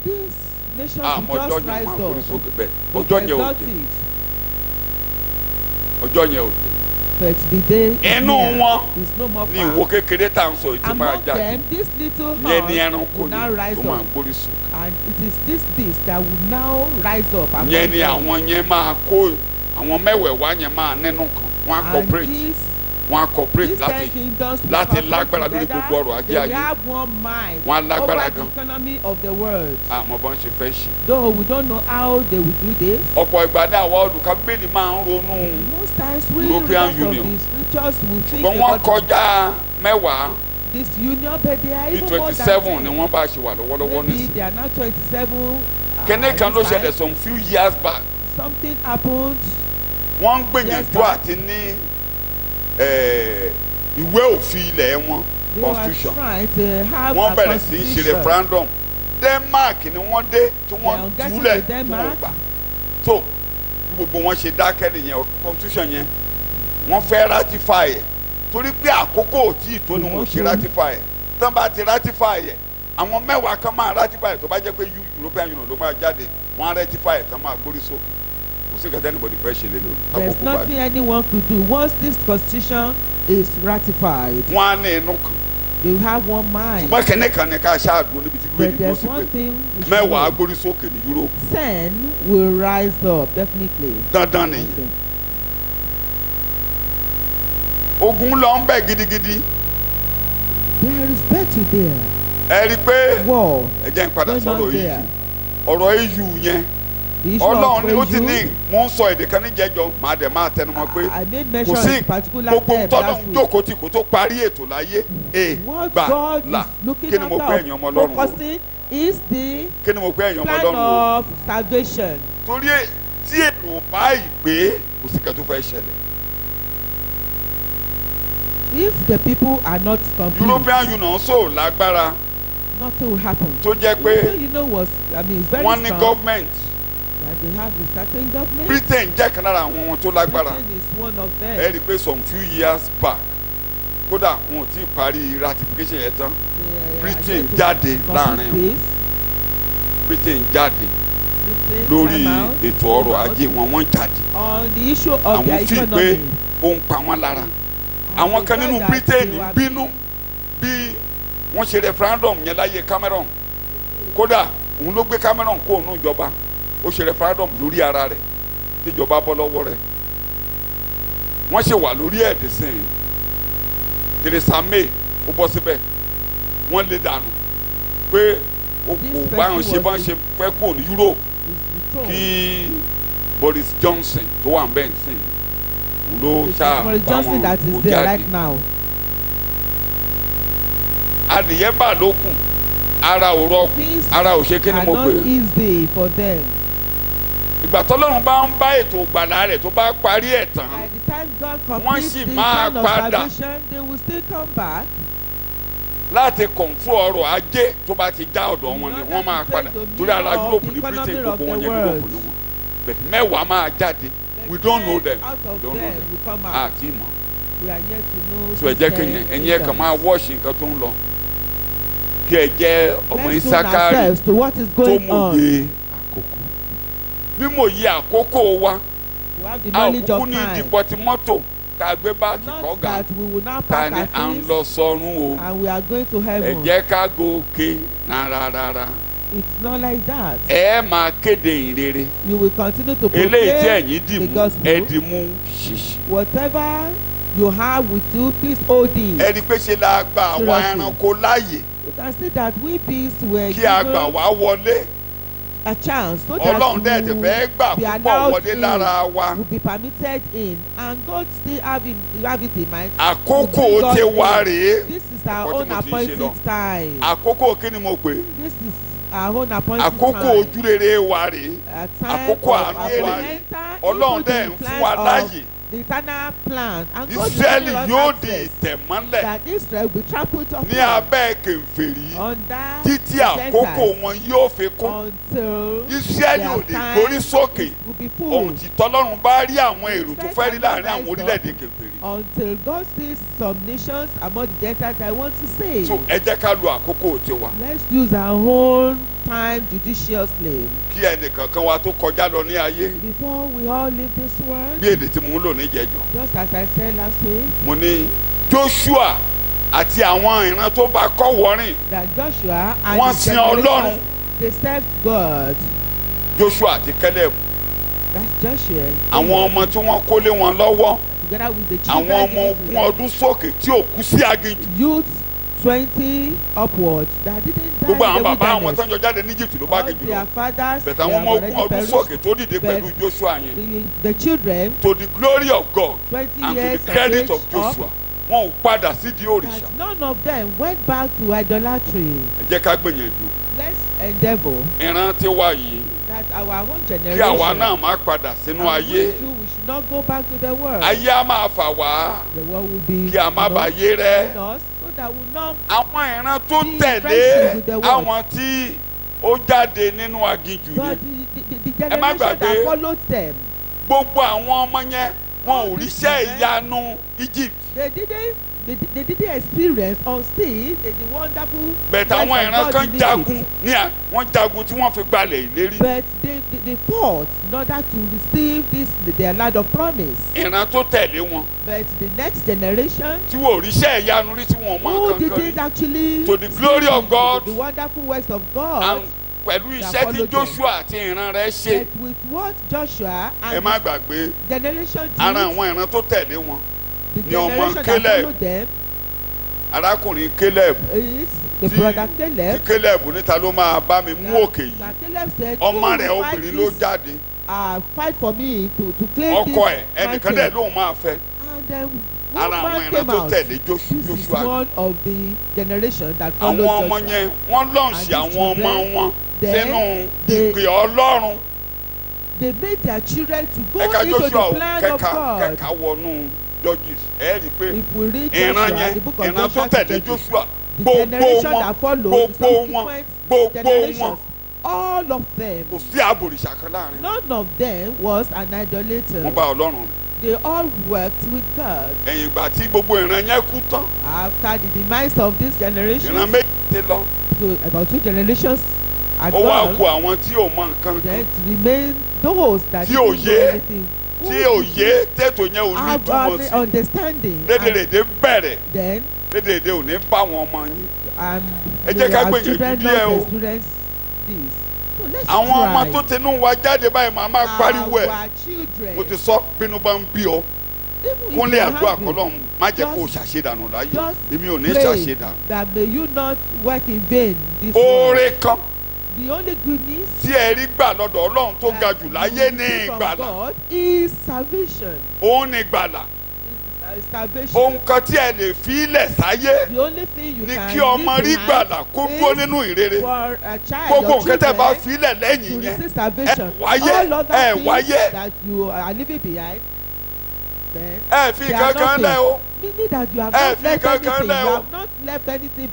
Àmọ́ will ọjọ́ yẹn rise máa gbórí sókè bẹ́ẹ̀. Ọjọ́ yẹn ò dé ọjọ́ yẹn ò dé. But the day is Inú wọn far ìwo kékeré tá à ń sọ ìtì máa jáde. them this little yẹn horn ẹranko yẹn tó máa gbórí sókè. And it is this beast that will now rise up yẹn ni àwọn yẹn máa kó àwọn mẹ́wẹ̀ẹ̀wá yẹn máa nínú kan wọ́n á and cooperate this wọ́n á cooperate láti láti lágbára lórí gbogbo ọrọ̀ ajé ayé. Wọ́n á lágbára gan. economy of the world àmọ́ bọ́n ṣe fẹ́ ṣe. though we don't know how they will do this ọ̀pọ̀ ìgbà ní àwọn olùkọ́ bíbélì máa ń ronú most times we European Union. ṣùgbọ́n wọ́n kọjá mẹ́wàá this union but they are even more than ten ni wọ́n bá ṣe wà lọ́wọ́lọ́wọ́ maybe nísìnyí. they are now twenty-seven kẹ́nẹ́ kan ló ṣẹlẹ̀ some few years back something happened wọ́n ń gbìyànjú àti ní ìwé òfin ilẹ̀ wọn constitution. wọ́n bẹ̀rẹ̀ sí í ṣe referendum. Denmark ni wọ́n dé tí wọ́n túlẹ̀ to tí wọ́n gbà. So bí gbogbo wọn ṣe dákẹ́ nìyẹn constitution yẹn wọ́n fẹ́ ratify ẹ̀. Torí pé àkókò ò tí ì tó ni wọ́n ṣe ratify ẹ̀. Tán bá ti ratify ẹ̀ àwọn mẹ́wàá kan máa ratify ẹ̀. Tó bá jẹ́ pé Eu- European Union ló máa jáde wọ́n á ratify ẹ̀ tán máa gbórí sókè sí nǹkan tí anybody fẹ́ ṣe lé lórí there's àkókò bá nothing anyone could do. Once this constitution is ratified wọ́n á ní inú kan. they have one mind. Ṣùgbọ́n kẹ́nẹ́ kan ní ká ṣáàdùn níbi tí but gbé there's sí one pé thing we should mẹ́wàá know. gbórí sókè ní Europe ten will rise up definitely. Dandan nìyẹn ogun lọ ń bẹ gidigidi. There is battle there. Ẹ rí i pé ẹ jẹ́ n padà sọ̀rọ̀ there. EU ọ̀rọ̀ EU yẹn ọlọ́run ni ó ti ní mò ń sọ èdè kan níjẹ́jọ́ màá dẹ̀ máa tẹnumọ́ pé kò sí gbogbo tọ́lọ́run jókòó tí kò tó parí ètò láyé. È What gbà God là is looking kí ni mo pé ẹ̀yin ọmọ ọlọ́run o? focusing is the kí ni mo pé ẹ̀yin ọmọ ọlọ́run o? torí tí èrò bá ìpè kò sí kẹ́tọ́ fẹ́ ṣẹlẹ̀. If the people are not complete, European Union so lágbára. nothing will happen. tó jẹ́ pé wọ́n ní government they have a certain government. Britain jẹ́ kan lára àwọn wọn tó lágbára. Britain is one of them. ẹ rí i pé some few years back kódà wọn ò tí ì parí ratification yẹn tán. Britain jáde láàárín wọn. Britain jáde lórí ètò ọrọ̀ ajé wọn wọ́n jáde. On the issue of àwọn fi pé ó ń pa wọ́n lára. Àwọn kan nínú Britain bínú bí wọ́n ṣe referendum yẹn láyé Cameron kódà òun ló gbé Cameron kó òun ìjọba ó ṣe referendum lórí ara rẹ̀ tíjọba bọ́ lọ́wọ́ rẹ̀. Wọ́n ṣe wà lórí ẹ̀dín sìn Theresa May ó bọ́ síbẹ̀. Wọ́n lè dànù pé o kò báwọn ṣe bá ń ṣe fẹ́ kúrò ní Europe. kí Boris Johnson tó wà ń sìn òun ló ṣáà báwọn kó jáde. adìyẹ bà lókun ara ò rọkùn ara ò ṣe kí ni mo pè é. Ìgbà tọ́lọ́run bá ń bá ètò ìgbàlà rẹ̀ tó bá parí ẹ̀ tán Wọ́n sì máa padà. láti kọ̀ǹtró ọrọ̀ ajé tó bá ti já ọ̀dọ̀ wọn ni wọ́n máa padà. torí ara Europe ní Britain gbogbo wọn yẹn Europe ni wọn. But mẹ́wàá máa jáde. We don't know them. of don't know them àti ìmọ̀ We are yet to know. so ẹ jẹ́ kí yẹn ẹ̀yin ẹ̀ kàn máa wọ́ọ̀ṣì nǹkan tó ń lọ. Kí ẹ jẹ́ ọmọ Isakari tó going on. Mímòye àkókò wa a ò knowledge kúkú of ní ìdìpọ̀tì mọ́tò a gbé báàkì Not kọ́gà. ni our à ń lọ sọ́run o? Ẹ jẹ́ ká gòkè rárá It's not like that. ẹ máa kéde ìrere. You will continue to eléyìí tí proclaim ẹ̀yin dì mú ẹ dì mú ṣìṣì. Whatever you have with you, please hold it. ẹ rí i pé ṣe la gba àwọn ẹranko láàyè. You can see that we beasts were kí a gbà given wá wọlé a chance so that ọlọ́run dẹ̀ ti fẹ́ gbà be púpọ̀ allowed wọlé in, lára wa will be permitted in, and God still have, in, have it in mind. àkókò ti wá rèé This is our own appointed time. àkókò kí ni mo pè This is our own appointed àkókò time. ojúrere wa rèé àkókò àánú rèé. ọlọ́run dẹ̀ ń fún wa láàyè the eternal plan. And God is Ísírẹ́lì giving us yóò di ìtẹ̀mọ́lẹ̀. that Israel will be trampled upon ní abẹ́ kèfèrí under títí the àkókò wọn yóò fi kún. until Ísírẹ́lì ò lè gbórí sókè. will be ohun full. Tí tọ́lọ́run bá rí àwọn èrò tó fẹ́ rí láàárín àwọn orílẹ̀-èdè kèfèrí. until God sees some nations among the Gentiles that want to say so ẹ jẹ́ ká lo àkókò tiwa. Let's use our own time judiciously. Kí ẹnìkankan wa tó kọjá lọ ní ayé. Before we all leave this world. Bí èdè tí mò ń lò níjẹ̀jọ́ just as I said last week. Mo ní Joshua àti àwọn ìran tó bá kọ́ wọ́rìn that Joshua and Wọ́n sin Ọlọ́run. they served God. Joshua àti Caleb. That's Joshua. Àwọn ọmọ tí wọ́n kó lé wọn lọ́wọ́. Together with the àwọn children ọmọ given to ogún ọdún sókè tí ò kú sí aginjù. Youth twenty upward that didn't die gbogbo in àwọn the bàbá àwọn wilderness. tó ń jọ jáde ní Egypt ló bá all aginjù lọ their fathers bẹ̀tẹ̀ àwọn ọmọ already ọdún sókè tó dìde pẹ̀lú Joshua yẹn. the children to the glory of God and to the credit of Joshua. Wọn ò padà sídìí òrìṣà. that none of them went back to idolatry. Ẹ jẹ́ ká gbìyànjú. Let's endeavour ìran tí wà yìí. that our own kí generation àwa náà má padà sínú and ayé. we too we should not go back to the world. Ayé á máa fà wá. The world will be kí a má bàa yé rẹ àwọn ìran tó tẹ̀lé àwọn tí ó jáde nínú aginjù ni. Ẹ má gbàgbé. gbogbo àwọn ọmọ yẹn wọn ò ríṣẹ́ ìyanu Egypt they they, di- they didn't experience or see the, the wonderful bẹ̀tẹ̀ àwọn ìran kan jagun ní à wọ́n jagun tí wọ́n fi gbalẹ̀ ìlérí. But they, they they fought in order to receive this their land of promise. Ìran tó tẹ̀lé wọn. But the next generation tí wọn ò ríṣẹ́ ìyanu rí tí wọn mọ who nǹkan kan didn't rí. actually To the glory of God. the, wonderful works of God And pẹ̀lú iṣẹ́ tí. Joshua àti ìran rẹ̀ ṣe. But with what Joshua ẹ and má his gbàgbé. generation did ara àwọn ìran tó tẹ̀lé wọn ni ọmọ Caleb. arákùnrin Caleb Tí- tí Caleb. Níta ló máa bá mi mú òkè yìí ọmọ "Who rẹ̀ obìnrin ló jáde uh, fight for me to to claim ọkọ ẹ̀ ẹnìkan dẹ̀ mountain." lóun máa fẹ́ ara àwọn ìran tó tẹ̀lé Joshua one of the generation that àwọn ọmọ Joshua. yẹn wọ́n these àwọn ọmọ wọn sínú they- ìpè Ọlọ́run They made their children to go ẹ̀ka into Joshua the plan of God. kẹ́ka wọnú Judges ẹ̀ rí i pé ìran yẹn ìran tó tẹ̀lé Joshua gbogbo wọn that gbogbo wọn gbogbo wọn. all of them, kò sí àbòrìṣà kan láàárín none of them was an idolater. wọn bá Ọlọ́run rìn. They all worked with God. ẹ̀yìn ìgbà tí gbogbo ìran yẹn kú tán After the demise of this generation, ìran méjì ti lọ. so about two generations are ó wá ku àwọn tí ò mọ nǹkan kan. it remain those that didn't know anything, tí òye tètò yẹn ò ní túmọ̀ sí. understanding, and lédèrèdè bẹ̀rẹ̀. Then? Lédèrèdè ò ní bá wọn ọmọ yín. Ẹ jẹ́ ká gbìyànjú children díẹ̀ o. àwọn ọmọ tó tinú wa jáde báyìí màá máa pariwo ẹ̀. Mo ti sọ bínú bá ń bí ọ. Kúnlé àdúrà kọlọ́hún má jẹ́ kó o ṣàṣedànù láyé. èmi ò ní ṣàṣedànù. that may you not work in vain oore kan the only good news tí ẹ rí gbà lọ́dọ̀ ọlọ́run tó ga jù láyé ní receive from ìgbàlà. God is salvation. Òun ní ìgbàlà. Ohun kan tí ẹ lè fi ilẹ̀ sáyé the only thing you ní can kí ọmọ rí gbàlà kó dúró nínú ìrere. gbogbo nǹkan tẹ́ bá fi ilẹ̀ lẹ́yìn yẹn ẹ wáyé, all other ẹ things wáyé. that you are leaving behind then ẹ fi kankan lẹ̀ o. Meaning that you have Ẹ not fi left kankan anything. Lẹ̀ o.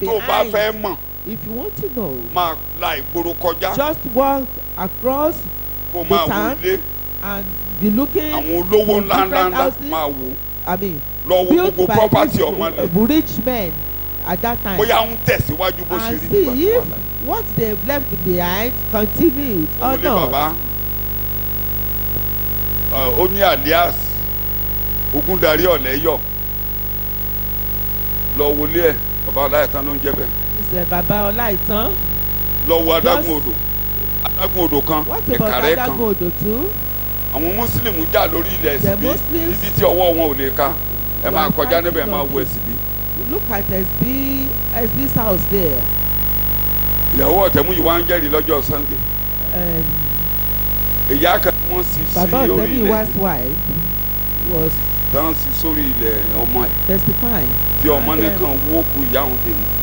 tó bá fẹ́ behind. mọ̀ if you want to know máa la ìgboro kọjá. just walk across wò town and be looking àwọn olówó ńlá houses. máa wò. I mean lọ wo built gbogbo by property these ọmọ lẹ uh, rich men at that time. Bóyá ń tẹ̀síwájú bó ṣe and rí see nígbà tó if wà láyé. what they've left behind continued or òun bàbá. Not ẹ, ó ní alias Ogúndarí Ọ̀lẹ́yọ̀. Lọ wọlé ẹ. Bàbá Ọláìtàn ló ń jẹ́ bẹ́ẹ̀ baba Ọláìtàn lọ wo adágún odò. Adágún odò kan Ìkàrẹ́ kan. àwọn mùsùlùmí jà lórí ilẹ̀ The ẹ̀sìn bí Muslims títí tí ọwọ́ wọn ò lè ká ẹ máa kọjá níbẹ̀ ẹ máa wo this. ẹ̀sìn bí. look at SB SB's house there. Ìyàwó ọ̀tẹ̀mú yìí wá ń jẹ́rìí lọ́jọ́ Sunday. Um, ìyá kan wọ́n sì sí orí ilẹ̀ Iwa's wife. Was tán sí sórí ilẹ̀ ọmọ ẹ̀. testifying. Tí ọmọ nìkan wó ku ìyá òun dèrò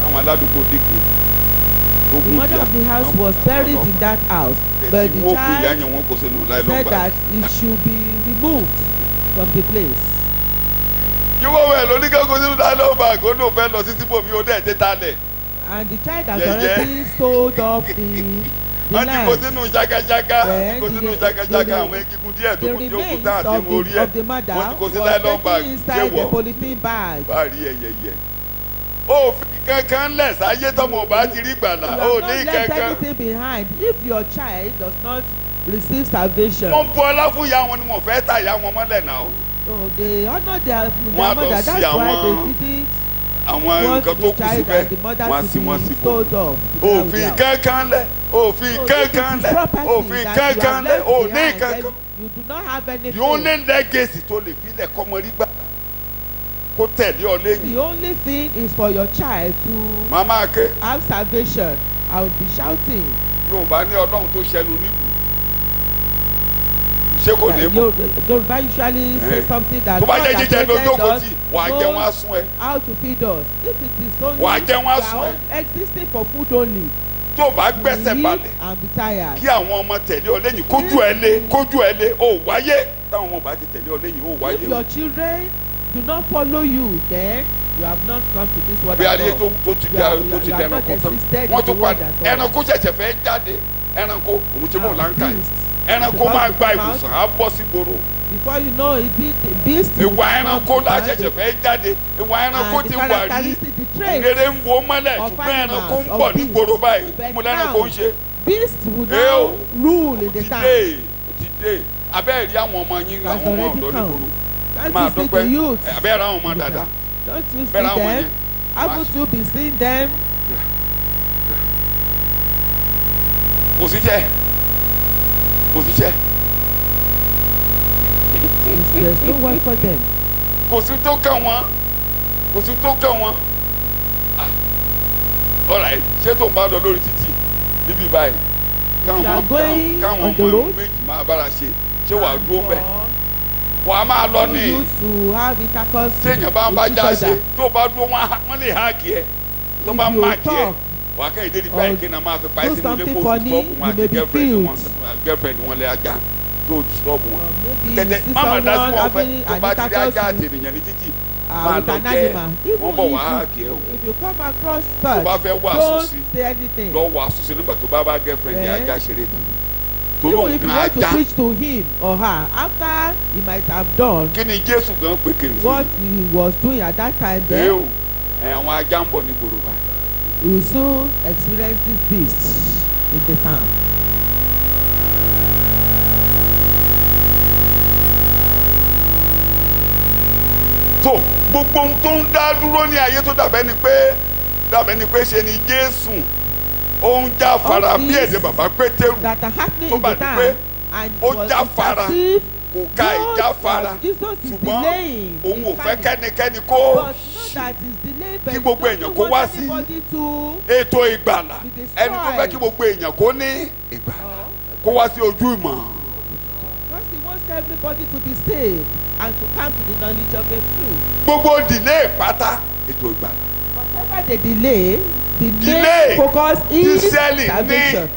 táwọn aládùúgbò dìgbì tó the mother of the house was buried in that house but the child said that it should be removed from the place. Yíwọ́ wẹ̀ lóníkẹ́ kó sínú láìlọ́gbà kó ló fẹ́ lọ sí síbòmí ó dẹ̀ tẹ́tà lẹ̀ and the child has already sold off the wọ́n ti kó sínú Then kó sínú the- àwọn egungun díẹ̀ tó kù tí ó kù tá àti mú orí the ẹ̀ wọ́n ti kó sí was nylon bag taken inside ṣé the wọ̀ polythene bag. Bá rí ẹyẹyẹ. Òfin kankan lẹ̀ sáyé tọmọ ò bá ti rí gbàlà. You ó have ní not left kankan. anything behind. If your child does not receive salvation. Wọ́n bu ọlá fún ìyá wọn ni wọ́n fẹ́ ta ìyá wọn mọ́lẹ̀ náà. So they honour their mother. sí that's why they didn't àwọn nǹkan tó the kù síbẹ̀. the wọ́n á sì wọ́n sí bò the òfin kankan lẹ̀ òfin So kankan lẹ̀ òfin you kankan lẹ̀ ò ní behind, kankan. you do not have anything. the only legacy tó lè filẹ̀ kọ́mọ rí gbàlà kó tẹ̀lé ọ lẹ́yìn. The only thing is for your child to màmá ké. have salvation. I will be shouting. Yorùbá ní ọlọ́run tó ṣẹnu níbù. Ṣé kò ní that bù Yor- Yoruba usually say Eh. something that tó bá jẹ́ jíjẹ lójókòó us tí wàá jẹun á knows sún ẹ. how to feed us. If it is only Wàá á we sùn are ẹ́. existing for food only tó bá gbẹ́sẹ̀ balẹ̀ kí àwọn ọmọ tẹ̀lé ọ lẹ́yìn kójú ẹ lé kójú ẹ lé ó wáyé. Táwọn ọmọ bá ti tẹ̀lé ọ lẹ́yìn ó if wáyé your children do not follow you. Then you have not come to this world bí at all. tó tó ti dá are- tó ti not ẹranko tán. wọ́n world padà ẹranko ṣẹ̀ṣẹ̀ fẹ́ jáde. Ẹranko òun ti mọ̀ láǹkà yìí. ẹranko máa gba ìwòsàn á bọ́ sí gbòòrò before you know it be the beast ìwà ẹranko la ṣẹ̀ṣẹ̀ fẹ́ jáde. Ìwà ẹranko ti wà rí ìrere ń wo mọ́lẹ̀ ṣùgbọ́n ẹranko ń bọ̀ ní gbòòrò báyìí. mo lẹ́ranko ń ṣe? Beast will Eh, now o. rule in the ti town. dé ó ti dé. Abẹ́ẹ̀ rí àwọn ọmọ yín àwọn ọmọ ọ̀dọ́ ní gbòòrò máa dúpẹ́. the youth ẹ, abẹ́ẹ̀ rí àwọn ọmọ see bẹ́ẹ̀ rí àwọn them? yẹn. Haven't you been seeing them? Kò síṣẹ́ there's no work for them. Kò sí tó kàn wọ́n. Kò sí tó kàn wọ́n. Alright ṣé tó ń bá lọ lórí títì níbí báyìí? Káwọn káwọn méjì máa bára ṣe. Ṣé wàá dúró mbẹ wàá máa lọ ní. Téèyàn bá ń bá já ṣe tó bá dúró wọn á- lè háàkì ẹ. Tó bá you máàkì ẹ talk wàá kẹ́yìn dédé or báyìí kí náà máa fi pa ẹ́ sínú ilé kó funny, disturb wọn àti girlfriend wọn. girlfriend wọn lè ajá tó disturb wọn. tẹ̀tẹ̀ má máa dá sí wọn fẹ́. tó bá ti rí ajá àti ènìyàn ní títì máa lọ jẹ́ wọ́n bọ̀ wá even háàkì ẹ o. tó bá fẹ́ wàásù sí lọ wàásù sí nígbà tó bá bá girlfriend ní Eh? ajá ṣeré tán torí even òun if you kan want to ajá preach to him or her after he might have done kí ni Jésù gan pé kiri what he was doing at that time ẹ then o ẹ àwọn ajá ń bọ̀ ní gbòòrò you will soon experience this beast in the town. tó gbogbo ohun tó ń dá dúró ní ayé tó dàbẹ́ ni pé dàbẹ́ ni pé ṣe ni Jésù ó ń já fara bí èdè bàbá Pétérù. Tó bá di pé ó as if kò ka Jesus is ṣùgbọ́n òun ò fẹ́ kẹ́nikẹ́ni kó Kí gbogbo èèyàn kó wá sí ètò ìgbàlà. ẹni tó fẹ́ kí gbogbo èèyàn kó ní ìgbàlà. Kó wá sí ojú ìmọ̀. He wants everybody to be saved and to come to the knowledge of the truth. Gbogbo dìlé pátá ètò ìgbàlà. Whatever the delay the main focus is salvation.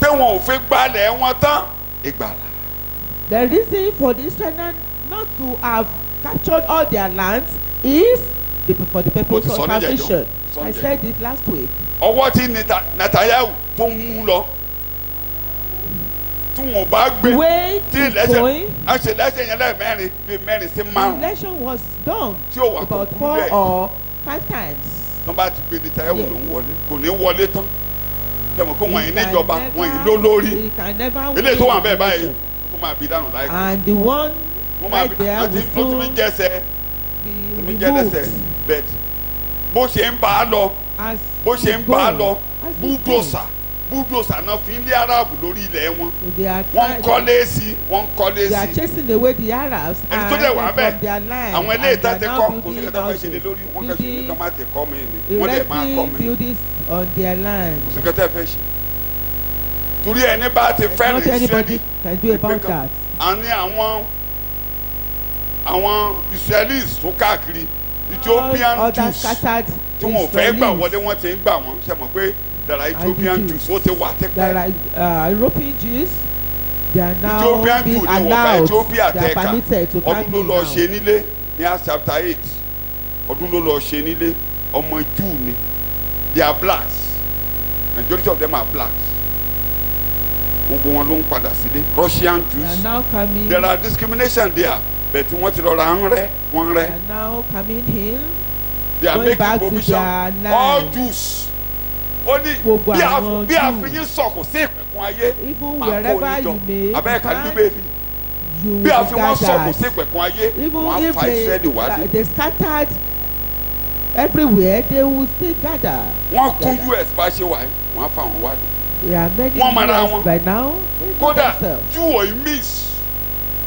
tí wọn ò fi gbalẹ̀ wọn tán ìgbàlà. The reason for the Israelites not to have captured all their lands is the, for the purpose of salvation. I said it last week. Ọwọ́ tí Netanyahu tó mú lọ tí wọn bá gbé the tí lẹ́sẹ̀ a ṣe lẹ́sẹ̀ yẹn lẹ́ẹ̀mẹ́rin bíi mẹ́rin sí the márùn election was done about four or five times. Tó bá ti gbé Netanyahu Yes. ló ń wọlé. Kò ní wọlé tán. Tẹmọ kó wọn yìí He can níjọba never- wọn yìí ló lórí. eléyìí tó wà bẹ́ẹ̀ báyìí election. tó máa bí dànù láìpẹ́ and the one right there will soon be removed bẹ́ẹ̀ bó ṣe ń bá a lọ bó ṣe ń bá a lọ búdòsà búdòsà náà fi lé aráàbù lórí ilẹ̀ wọn. Going. they are wọ́n ń kọ́lé sí wọ́n ń kọ́lé they are chasing away the Arabs and from their land àwọn eléyìí tá ti kọ́ kò sí kẹta fẹ́ ṣe lé lórí wọn ṣe ní kàn má ti kọ́ mi ni wọ́n dẹ̀ máa kọ́ erecting mi buildings on their land kò sí kẹta fẹ́ ṣe. Torí ẹni bá ti fẹ́ràn not anybody Ísírẹ́lì can do about kan- that. Àní àwọn àwọn Israelis tó káàkiri Ethiopian Jews tí wọn ò fẹ́ gbà wọlé wọn ti ń gbà wọ́n. Ṣe mọ̀ pé dara Ethiopian Jews. Jews ó ti wà there are uh, European Jews they are now Ethiopian being allowed they are permitted to come ọdún ló in lọ now. ṣe nílé ní Acts chapter eight. Ọdún ló lọ ṣe nílé. Ọmọ Jew ni. They are blacks. Majority of them are blacks. Gbogbo wọn ló ń padà sílé. Russian they are Jews. now coming. There are discrimination there but wọ́n ti rọra ń rẹ́ wọ́n ń they rẹ́ are now coming in they are making provision. all Jews ó ní bí a àwọn fi yín sọ̀kò sí ìpẹ̀kun ayé máa kó wherever yín jọ. you may abẹ́ẹ̀ka find bíbélì. you bí a fi wọ́n sọ̀kò sí ìpẹ̀kun ayé wọ́n á fa they Ísírẹ́lì scattered everywhere they will still gather. Wọ́n kún. US bá ṣe wà wọ́n á fa wọn wálé. There are many US by now kódà Jew ò miss.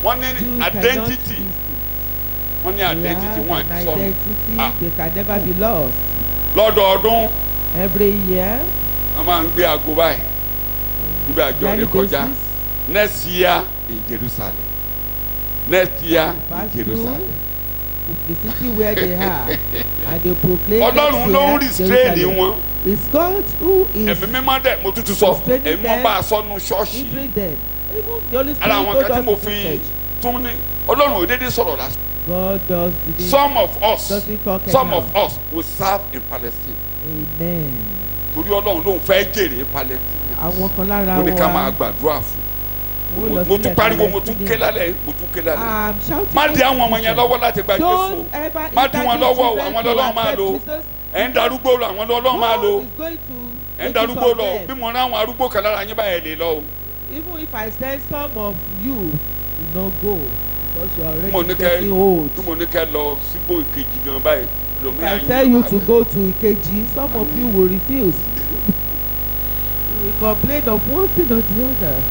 Wọ́n ní identity. wọ́n ní identity wọ́n identity Ah. they can never be lost. Lọ́dọọdún every year wọ́n máa ń gbé aago báyìí. Níbi àjọ rẹ kọjá. next year in Jerusalem. Next year in Jerusalem. the city where they are and they proclaim ọlọ́run ló ń restrain wọn. It's God who is ẹ̀mí mímọ́ dẹ̀ mo tútù sọ. ẹ̀mí mọ́ bá a sọnù ṣọ́ọ̀ṣì. ara àwọn kan tí mo fi tún ní ọlọ́run ò dédé sọ̀rọ̀ lásán. God does the some of us some of us will serve in Palestine amen. Torí ọlọ́run ń fẹ́ jèrè Palestine àwọn kan lára mo ní ká máa gbàdúrà fún mo tún pariwo mo tún ké lálẹ́ mo tún ké lálẹ́. Má di àwọn ọmọ yẹn lọ́wọ́ láti gba Jésù. Má dí wọn lọ́wọ́ o, àwọn lọ́lọ́run máa lò. Ẹ̀ ń darúgbó lọ àwọn lọ́lọ́run máa lò ẹ̀ ń darúgbó lọ. bí mo rán àwọn arúgbó kan lára yín báyẹn lè lọ o. Even if I send some of you no go because you are already getting old. mo ní kẹ́ lọ sígbó ìkejì gan báyìí if I tell you to go to Ikeji. Some of you will refuse. You will complain of one thing or the other.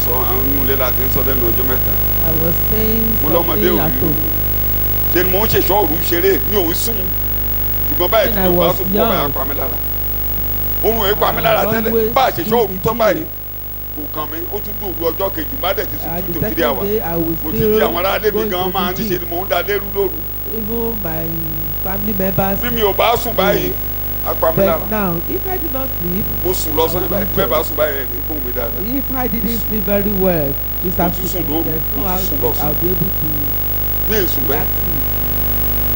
Sọ àwọn inú ilé láti ń sọ lẹ́nu ọjọ́ mẹ́ta. I was saying something at home. ṣe ni mò ń ṣèṣọ́ òru ṣeré? Mi ò ń sùn. Ṣùgbọ́n báyìí tí When I mo bá was sùn kọ́ báyà young. pa mí lára oorun èé pa mí lára tẹ́lẹ̀. Bá a ṣèṣọ́ òru keep tán báyìí kò kàn mí ó tún dùn òru ọjọ́ kejì má dẹ̀ ti sùn the dùn three hours mo ti di àwọn aráalé mi gan to máa ń ṣe ni mò ń da lérú lóru. Even my family members. bí mi ò bá sùn báyìí á pa mí lára. But now, if I do not sleep, mo sùn lọ́sàn-án báyìí tí bẹ́ẹ̀ bá sùn báyìí ẹ̀ ní gbóhùn mi dáadáa. If I didn't sleep very well this sùn afternoon, there's no how sùn be able to ní èsùn be bẹ́ẹ̀.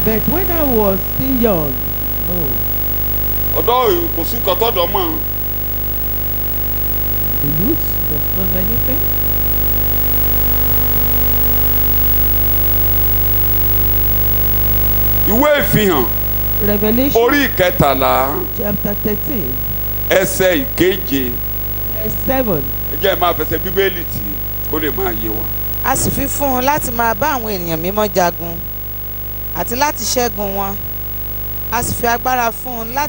But when I was still young, no, ọ̀dọ́ kò sí nǹkan tọ́dọ̀ mọ́ the youth does not know anything. ìwé ìfihàn Revelation orí ìkẹtàlá chapter thirteen ẹsẹ̀ ìkeje verse seven. ẹ jẹ́ ẹ máa fẹsẹ̀ bíbélì tì kó lè máa yé wa. a sì fi fún un láti máa bá àwọn ènìyàn mímọ́ jagun àti láti ṣẹ́gun wọn a sì fi agbára fún un lá-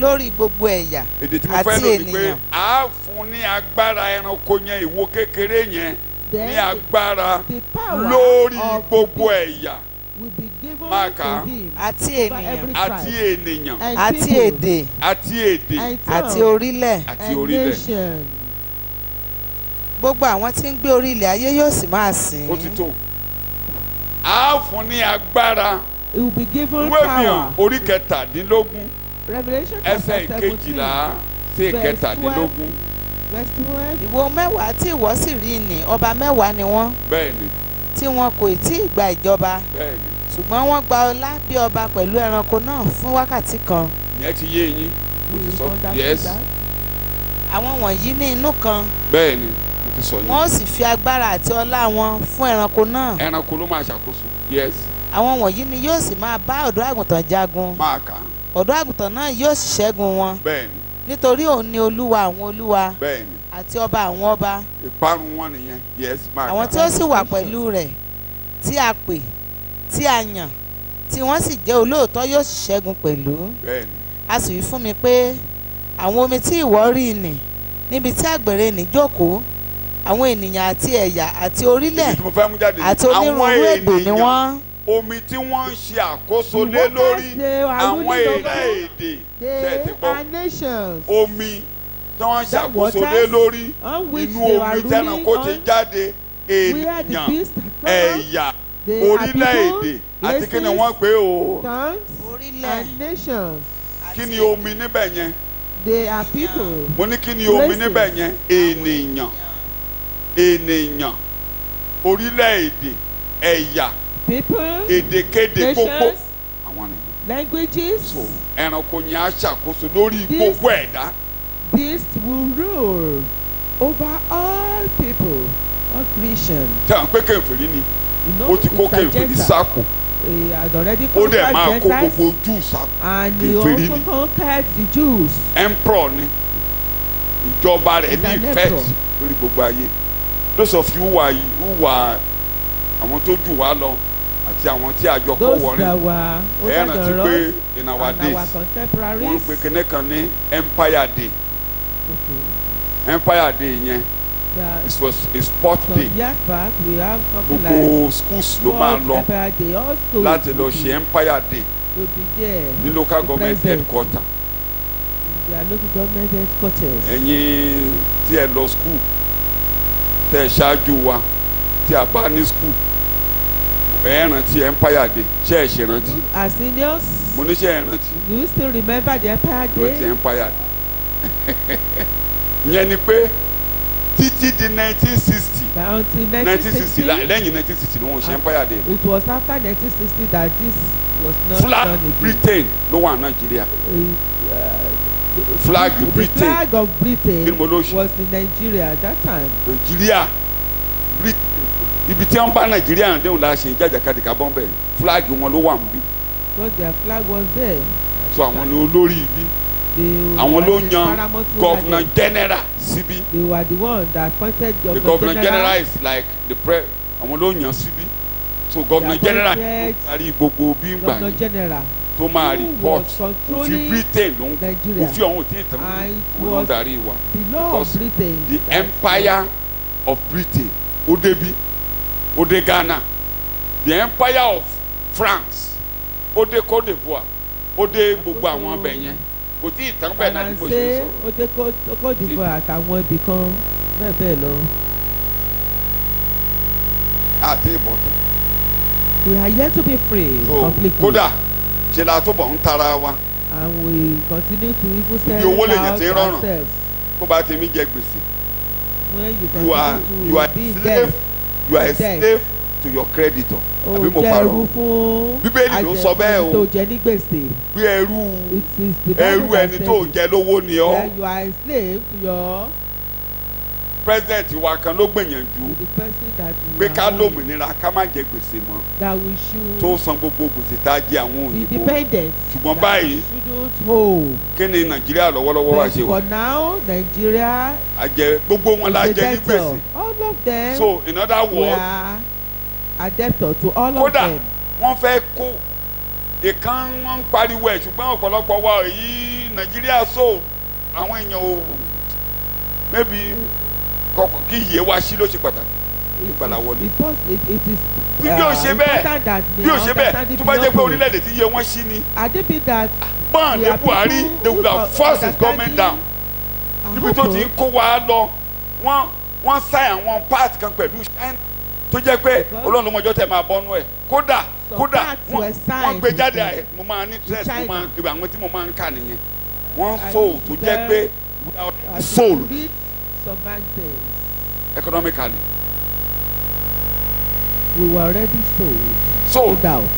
lórí gbogbo ẹ̀yà èdè tí mo àti fẹ́ lò ní pé ènìyàn. a fún ní agbára ẹranko yẹn ìwo kékeré yẹn ní agbára the power lórí of gbogbo ẹ̀yà. him àti ènìyàn. every àti ènìyàn. Àti èdè. Àti èdè. Àti orílẹ̀. Àti orílẹ̀. gbogbo àwọn tí ń gbé orí ilẹ̀ ayé yóò sì máa sìn. Ó ti tó. A fún ní agbára. It will be given ìwé ìfihàn power. orí kẹtàdínlógún ẹsẹ̀ ìkejìlá sí verse ìkẹtàdínlógún. ìwo mẹ́wàá tí ìwọ sì rí ni ọba mẹ́wàá ni wọ́n bẹ́ẹ̀ ni tí wọn kò tí ì gba ìjọba. Bẹ́ẹ̀ ni ṣùgbọ́n wọ́n gba ọlá bí ọba pẹ̀lú ẹranko náà fún wákàtí kan. Ìyẹn ti yé yín. Mo ti sọ. That? àwọn wọ̀nyí ní inú kan. Bẹ́ẹ̀ ni mo ti sọ wọn yín ó sì fi agbára àti ọlá wọn fún ẹranko náà. Ẹranko ló máa ṣàkóso. Yes. Àwọn wọ̀nyí ni yóò sì máa bá ọ̀dọ́ àgùntàn jagun. Máa kà á ọ̀dọ́ àgùntàn náà yóò sì ṣẹ́gun wọn. Bẹ́ẹ̀ ni nítorí òun ni olúwa àwọn olúwa bẹ́ẹ̀ ni àti ọba àwọn ọba. Ìparun wọn nìyẹn. Yes máa àwọn tí ó sì wà pẹ̀lú rẹ̀ tí a pè tí a yàn tí wọ́n sì jẹ́ olóòótọ́ yóò sì ṣẹ́gun pẹ̀lú. Bẹ́ẹ̀ ni a sì wí fún mi pé àwọn omi tí ìwọ rí nì níbi tí àgbèrè nì jókòó àwọn ènìyàn àti ẹ̀yà àti orílẹ̀ àti onírúurú èdè ni wọ́n omi tí wọ́n ń ṣe àkóso lé lórí àwọn èdè. Ṣe é ti They gbọ́? are nations. Omi tí wọ́n ń ṣàkóso waters lé lórí inú omi tẹ́ranko ti jáde come ẹ̀yà They are orílẹ̀-èdè people, àti kí ni wọ́n pè o orílẹ̀. kí ni omi níbẹ̀ yẹn? Mo ní kí ni omi níbẹ̀ yẹn? Ènìyàn ènìyàn orílẹ̀-èdè ẹ̀yà people èdèkéde gbogbo àwọn nìyẹn. languages. So ẹranko yẹn á ṣàkóso lórí This- gbogbo ẹ̀dá. beast will rule over all people all creation. Tí à ń pé kèfèrí ni? Ó ti kó kèfèrí sápò already ó dẹ̀ máa kó gbogbo he kèfèrí also ni. conquered the Jews. Emperor ni. Ìjọba rẹ̀ ní effect lórí gbogbo ayé. Those of you who are àwọn tó jù wá lọ àti àwọn tí àjọ kọ́ wọrin ẹ rántí pé in our days wọ́n pe kinní kan ní empire day. Empire day yẹn it was a sport day. gbogbo schools ló máa lọ empire day also láti lọ ṣe empire day. ní local government headquarter in their local government headquarters. Ẹ̀yin tí ẹ lọ school tẹ́ ẹ ṣáájú wa tí a bá ní school ẹ rántí empire day ṣé ẹ ṣe rántí? As seniors mo ní ṣe ẹ rántí? Do you still remember the empire rántí day? empire day. Ìyẹn ni pé títí di nineteen sixty. Until nineteen sixty 1960 lẹ́yìn nineteen sixty ni wọ́n ṣe empire day. It was after 1960 that this was not flag done again. Britain ló wà nàìjíríà. Uh, the- Flag the Britain. flag of Britain ṣe? was in Nigeria at that time. Britain ibi tí wọ́n bá nàìjíríà déhùn la ṣe ìjàjàkadì kábọ́n bẹ́ẹ̀. Flag wọn ló wà níbí. Because their flag was there. So àwọn ni olórí ibi. Àwọn ló yan governor general síbí. They were the one that appointed the governor, governor general. is like the pre àwọn ló yan síbí. So governor general ló darí gbogbo bí ń gbà governor yín general tó máa report òfin britain ló ń òfin ọ̀hún ò tí ì tán ló ń darí wa. because the empire of britain ó débi dé ghana. The empire of france. Dé cote d'ivoire. Dé gbogbo àwọn ọbẹ̀ yẹn. Kò tí ì tán bẹ́ẹ̀ náà ni mo ṣe dé Cô- Côte d'Ivoire àtàwọn ibì kan bẹ́ẹ̀ bẹ́ẹ̀ lọ. àti ìbọ̀tán we are yet to be free so completely. kódà ṣe la túbọ̀ ń tara wa. And we continue to even sell out ourselves. Kó bá ti mí jẹ gbèsè. When you continue you are to be in debt. You are a slave to your creditor. Àbí mo parọ́? Bíbélì ló sọ bẹ́ẹ̀ o. bí ẹrú ẹrú ẹni tó jẹ lówó ni ọ. you are a slave to your president wa kan ló gbìyànjú pé ká lómìnira ká má jẹ gbèsè mọ́ tó san gbogbo gbèsè tá a jẹ àwọn òyìnbó. ṣùgbọ́n báyìí kí ni nàìjíríà lọ́wọ́lọ́wọ́ wá ṣe wà? jẹ gbogbo wọn la jẹ ní gbèsè. So in other words kódà them. wọ́n fẹ́ kó ìkan wọn ń pariwo ẹ̀ ṣùgbọ́n ọ̀pọ̀lọpọ̀ wa èyí nàìjíríà so àwọn èèyàn ò maybe kọkọ kí iye wa sí ló ṣe pàtàkì. Ìgbàlà wọlé. is bí o ṣe bẹ́ẹ̀ bí o ṣe bẹ́ẹ̀ tó bá jẹ́ pé orílẹ̀-èdè tí iye wọn sí ni we dé are buhari they who have forced his government down. níbi tó ti ń kó wa lọ wọ́n wọ́n sign àwọn part kan pẹ̀lú china tó jẹ́ pé olóòlù mọ́jọ́ tẹ̀ máa bọ́nú ẹ̀. Kódà kódà wọ́n gbé jáde ẹ̀ mo máa ní stress mo máa àwọn tí mo máa ń kà nìyẹn. Wọ́n used tó to jẹ́ pé we magazines economically. We were already sold. Sold. Sold out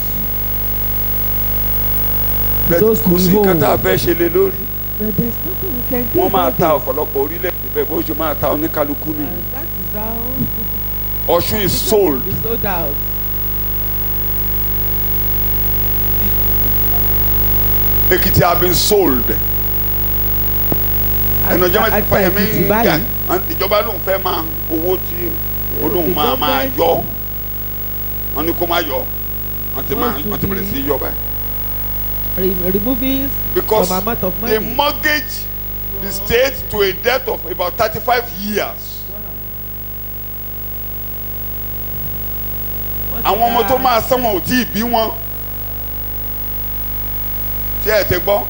but those kò sí we nǹkan tá a hold. fẹ́ ṣe lé lórí. But there is nothing we can do wọ́n máa ta this ọ̀pọ̀lọpọ̀ orílẹ̀-èdè bẹ́ẹ̀ bó ṣe máa ta oníkálukú nìyí and that is how Ọ̀ṣun is sold. sold out Èkìtì have been sold. Ẹnu ọjọ́ mẹ́ta gà báyìí. ìjọba lòun fẹ́ máa owó tí olóhùn máa máa yọ. Wọn ni kó máa yọ. Wọn ti máa wọn ti bẹ̀rẹ̀ sí yọ báyìí. re because removing some amount of money. they mortgage the state to a debt of about thirty-five years. Àwọn ọmọ tó máa sán wọn ò tí ì bí wọn. Ṣé ẹ ti gbọ́?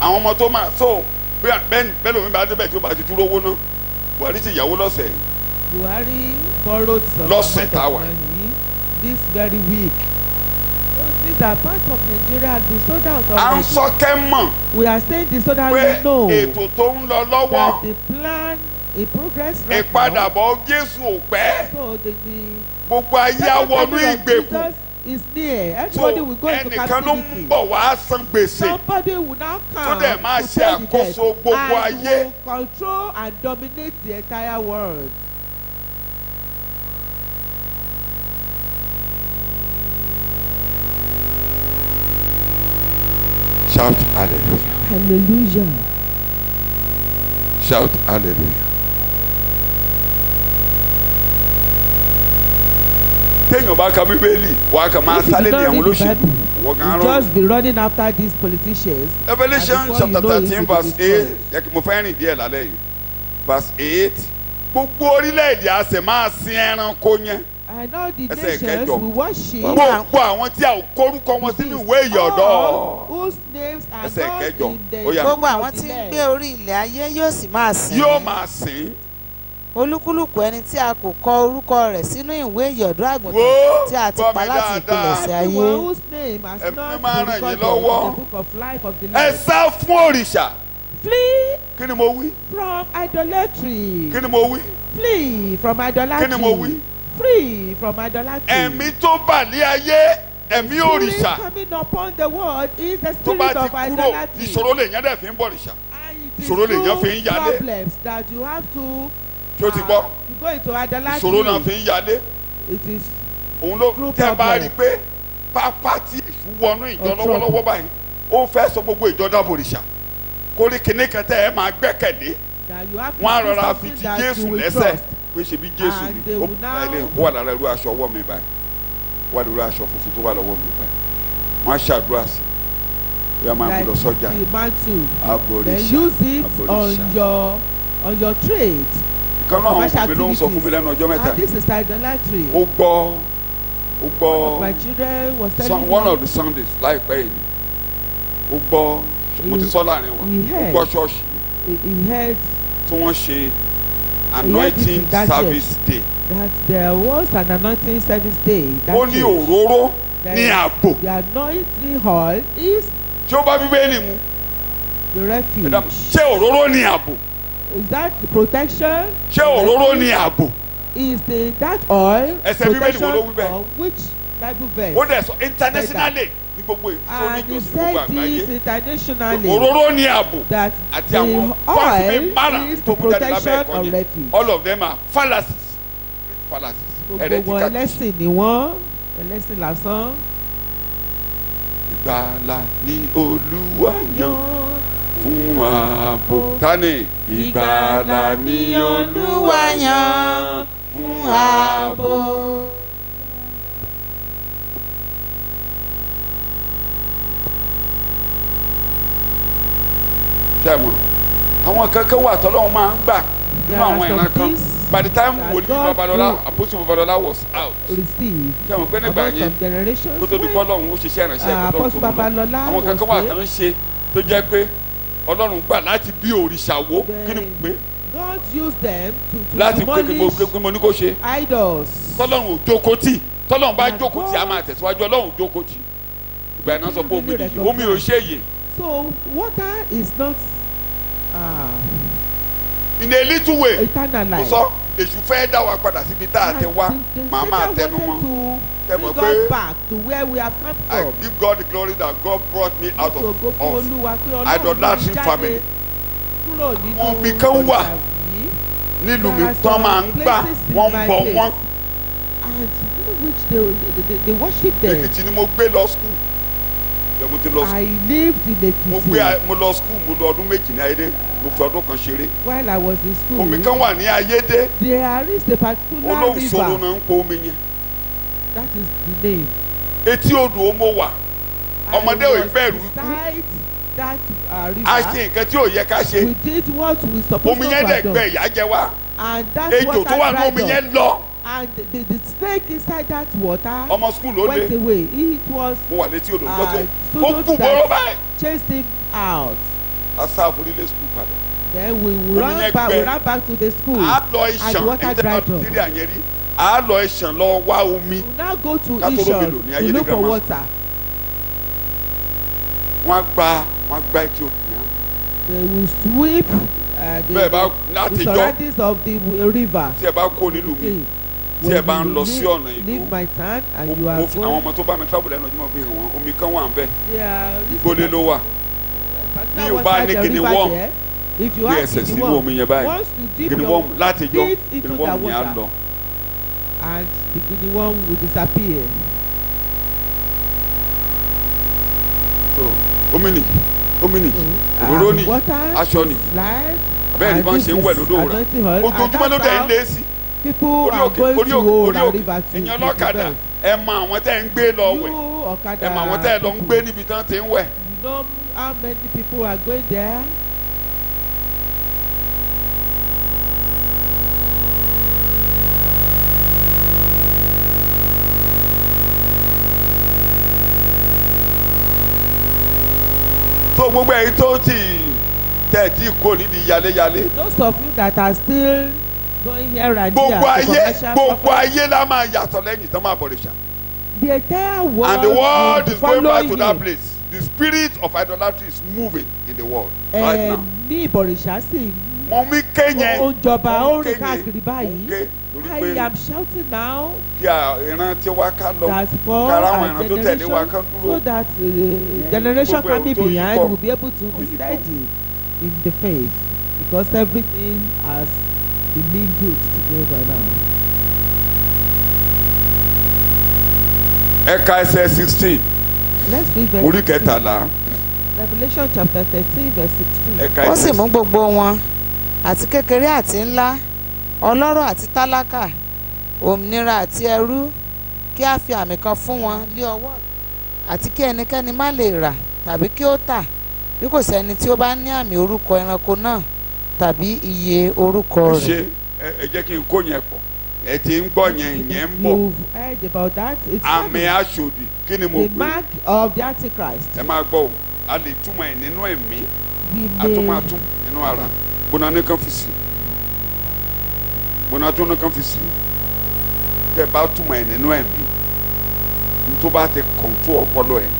Àwọn ọmọ tó máa so bẹ́ẹ̀ lómi bá débẹ̀ tí ó bá ti dúró owó náà Buhari ti yàwó lọ́sẹ̀. Buhari borrowed some Lọ́sẹ̀ a of money this very week. These are part of Nigeria the sold out à ń sọ kẹ́ mọ̀ We are saying the so that pé we know ètò tó ń lọ lọ́wọ́ that the plan in progress right now. ìpadàbọ̀ Jésù ò pẹ́ So the the gbogbo ayé á wọnú of ìgbèkùn Jesus is near. so Everybody will go into ẹnìkan ló ń captivity. bọ̀ wá san gbèsè Somebody will now come to pay the debt àkóso gbogbo and will control and dominate the entire world. shout hallelujah Hallelujah. shout hallelujah. Téèyàn bá ka bíbélì wàá kàn máa If you sálẹ̀ ní àwọn the olóṣèlú. Wọ́n just be running after these politicians. Revelation And chapter know thirteen verse eight. mo fẹ́ rìn díẹ̀ lálẹ́ yìí. Verse eight. Gbogbo orílẹ̀-èdè a sì máa sin ẹranko yẹn. And all the nations will worship gbogbo àwọn tí a ò kórúkọ wọn sínú ìwé ìyọ̀dọ̀ whose names are not in the Ó yá. gbogbo book àwọn of tí the ń gbé orí ilẹ̀ ayé yóò sì máa sìn. Yóò máa sìn olúkúlùkù ẹni tí a kò kọ orúkọ rẹ̀ sínú ìwé ìyọ̀dọ̀ àgùntàn tí a ti pa láti ìpilẹ̀ṣẹ̀ ayé Ẹ̀mí máa ràn yín lọ́wọ́. of of ẹ sá fún òrìṣà Flee kí ni mo wí from idolatry. kí ni mo wí Flee from idolatry. Kí ni mo wí? Free from idolatry. ẹ̀mí tó bà ní ayé ẹ̀mí òrìṣà Spirit coming upon the world is the tó bá spirit ti of kúrò idolatry. ìṣòro lè yẹn dẹ̀ fi ń bọ̀ òrìṣà ìṣòro lèèyàn fi ń yálé. problems that you have to. O ti gbọ́? idolatry. ìṣòro náà fi ń yálé òun ló tẹ́ bá rí i pé pápá tí èṣù wọnú ìjọ lọ́wọ́lọ́wọ́ báyìí ó fẹ́ sọ gbogbo ìjọ dábòrìṣà kórí kinní kan tẹ́ ẹ máa gbẹ́kẹ̀lé. Wọ́n á rọra fi ti Jésù lẹ́sẹ̀. pé ṣe bí Jésù ni. ó wà lára irú aṣọ ọwọ́ mi báyìí. Wà lórí aṣọ funfun tó wà lọ́wọ́ mi báyìí. Wọ́n á ṣàdúrà sí i. Ó yá máa mú lọ sọ́jà. abòrìṣà abòrìṣà on your on your trade náà àwọn mi ló ń sọ fún mi lẹ́nu ọjọ́ mẹ́ta. And this is idolatry. ó gbọ́ ó gbọ́. My children was Sun- telling one of the sundays láìpẹ́ yìí ó gbọ́ mo ti sọ láàárín wa. ó gbọ́ ṣọ́ọ̀ṣì. tí wọ́n ṣe anointing service day. That there was an anointing service day. ó ní òróró ní ààbò the anointing hall is tí ó bá bíbélì mu? the refuge. ṣé òróró ní ààbò is that protection. ṣé òróró ní ààbò is the that oil. Ẹsẹ̀ Bíbélì wo ló wí bẹ́ẹ̀? or which bible verse. ó dẹ̀ sọ internationally ní gbogbo ìlú tó ní ìjọsìn gbogbo àgbáyé internationally. òróró ní ààbò that àti the àwọn mara is tó mú jáde lábẹ́ ẹ̀kọ́ all of them are fallacies fallacies gbogbo wọn ẹlẹ́sìn ni wọ́n ẹlẹ́sìn lásán. ìgbàlà ni olúwa yan fún ààbò tani ìgbàlà ni olúwa yan fún ààbò. sẹ́mu àwọn kankan wà tọ́lọ́hún máa ń gbà nínú àwọn ìran kan by the time wòlíì will- apostle babalọ́lá was out sẹ́mu pé nígbà yẹn some generations. kó tó di when, pọ́lọ́hún ó ṣiṣẹ́ ìrànṣẹ́ uh, ẹ̀kọ́ tó tó lọ àwọn kankan wà tán ń ṣe tó jẹ́ pé ọlọ́run gbà láti bí òrìṣà wo? Kí ni mo pé God used them to to láti pé demolish kí mo ní kó ṣe. idols. tọ́lọ́run ò jókòó tì. Tọ́lọ́run bá jókòó tì á máa tẹ̀síwájú. Ọlọ́run ò jókòó tì. Ìgbà iná sọ pé omi nìyí omi ò ṣe yè. So water is not uh, in a little way life. sọ èṣù fẹ́ dá wa padà síbi tá a ti wá. The- the màá máa Satan tẹnu wanted mọ́. to Tẹ bring mọ̀ pé- I give God the glory that God brought me out of, of idolatry family. Àwọn ibì kan wà nílùú mi tán máa ń gbà wọ́n ń bọ̀ wọ́n. And which they they, worship them. èkìtì ni mo gbé lọ skul bẹ́ẹ̀ mo ti lọ skul I lived in mo gbé mo lọ skul mo lọ ọdún méjì ní ayédè mo ọdún kan ṣeré. While I was in school. omi kan wà ní ayédè. There is a particular olóhùn sọ̀rọ̀ river. náà ń po omi yẹn. That is the name. etí odò ó mo wà Ọmọdé ò bẹ̀rù beside that uh, river. a ṣe nǹkan tí ò yẹ ká ṣe. We did what we supposed omi to yẹn dẹ̀ have gbẹ done. ìyá jẹ wá. And that ejò water tó wà ní omi dried yẹn up lọ. And the, the snake inside that water ọmọ skul ló went dé. away. It was mo wà létí odò uh, lọ́tọ̀ ó kú bọ́rọ̀ báyìí. chased him out a sá àforílé padà then we ran yẹn back we ran back to the school a lọ and ìṣàn water àyẹn rí a lọ ìṣàn lọ wá omi. We now go to ní to look for water. Wọ́n gba wọ́n gba etí odò yẹn. They will sweep uh, the, the, the surroundings of the river. Tí ẹ bá kó nílùú mi tí ẹ bá ń lọ sí ọ̀nà ìlú mo you are mo fi àwọn ọmọ tó bá mi travel lẹ́nu ọjọ́ mọ̀ fi hàn wọ́n omi kan wà ń bẹ̀ gbólé ló wà Bí o bá ní if you bí have ẹsẹ̀ sínú omi yẹn báyìí your worm láti jọ the worm yẹn á lọ. and the guinea worm will disappear. So omi nì omi nì òróró nì aṣọ nì and ìbọn this ṣe ń wẹ̀ lódò rà ojoojúmọ́ ló dẹ̀ ń lé sí. orí òkè orí òkè orí òkè. ẹ̀yin ọlọ́kadà ẹ mọ àwọn tẹ́ ń gbé lọ wẹ̀. Ẹ mọ àwọn tẹ́ lọ ń gbé níbi tán ti ń wẹ̀ how many people are going there? Tó gbogbo ẹ̀yin tó ti tẹ̀ tí kò nídìí yaléyalé. Those of you that are still going here and there gbogbo ayé commercial gbogbo purpose, ayé la máa yàtọ̀ lẹ́yìn tán máa bọ̀rìṣà the entire world and the world will is going back follow to that place the spirit of idolatry is moving in the world right now. ẹ̀mí ìbọ̀rìṣà sì mo mi ké yẹn ó ń jọba mo ó ń ké rìn káàkiri yẹn mo báyìí. I am shouting now kí ìran tí wá ká lọ kára àwọn ìran tó tẹ̀lé generation kán so dúró that uh, generation coming behind will be able to be steady in the faith because everything has been good together now. ẹ̀ka ẹsẹ̀ sixteen orí 16. kẹtàlá Revelation chapter thirteen verse sixteen. ẹ̀ka ó sì mú gbogbo wọn àti kékeré àti ńlá ọlọ́rọ̀ àti tálákà òmìnira àti ẹrú kí a fi àmì kan fún wọn lé ọwọ́ àti kí ẹnikẹ́ni má lè rà tàbí kí ó tà bí kò sẹ́ni tí ó bá ní àmì orúkọ ẹranko náà tàbí iye orúkọ rẹ̀ ṣe ẹ ẹ jẹ́ kí n kó yẹn pọ̀ ẹ ti ń gbọ́ yẹn yẹn ń bọ̀. You've heard about that. It's àmì aṣòdì kí ni mo the pè é? mark of the Antichrist. ẹ máa gbọ́ o a lè túmọ̀ ẹ̀ nínú ẹ̀mí a tún máa tún nínú ara. Gbóná ní kan fi sí. Gbóná tún ní kan fi sí. Tẹ́ bá túmọ̀ ẹ̀ nínú ẹ̀mí tó bá ti kọ̀ǹtú ọpọlọ ẹ̀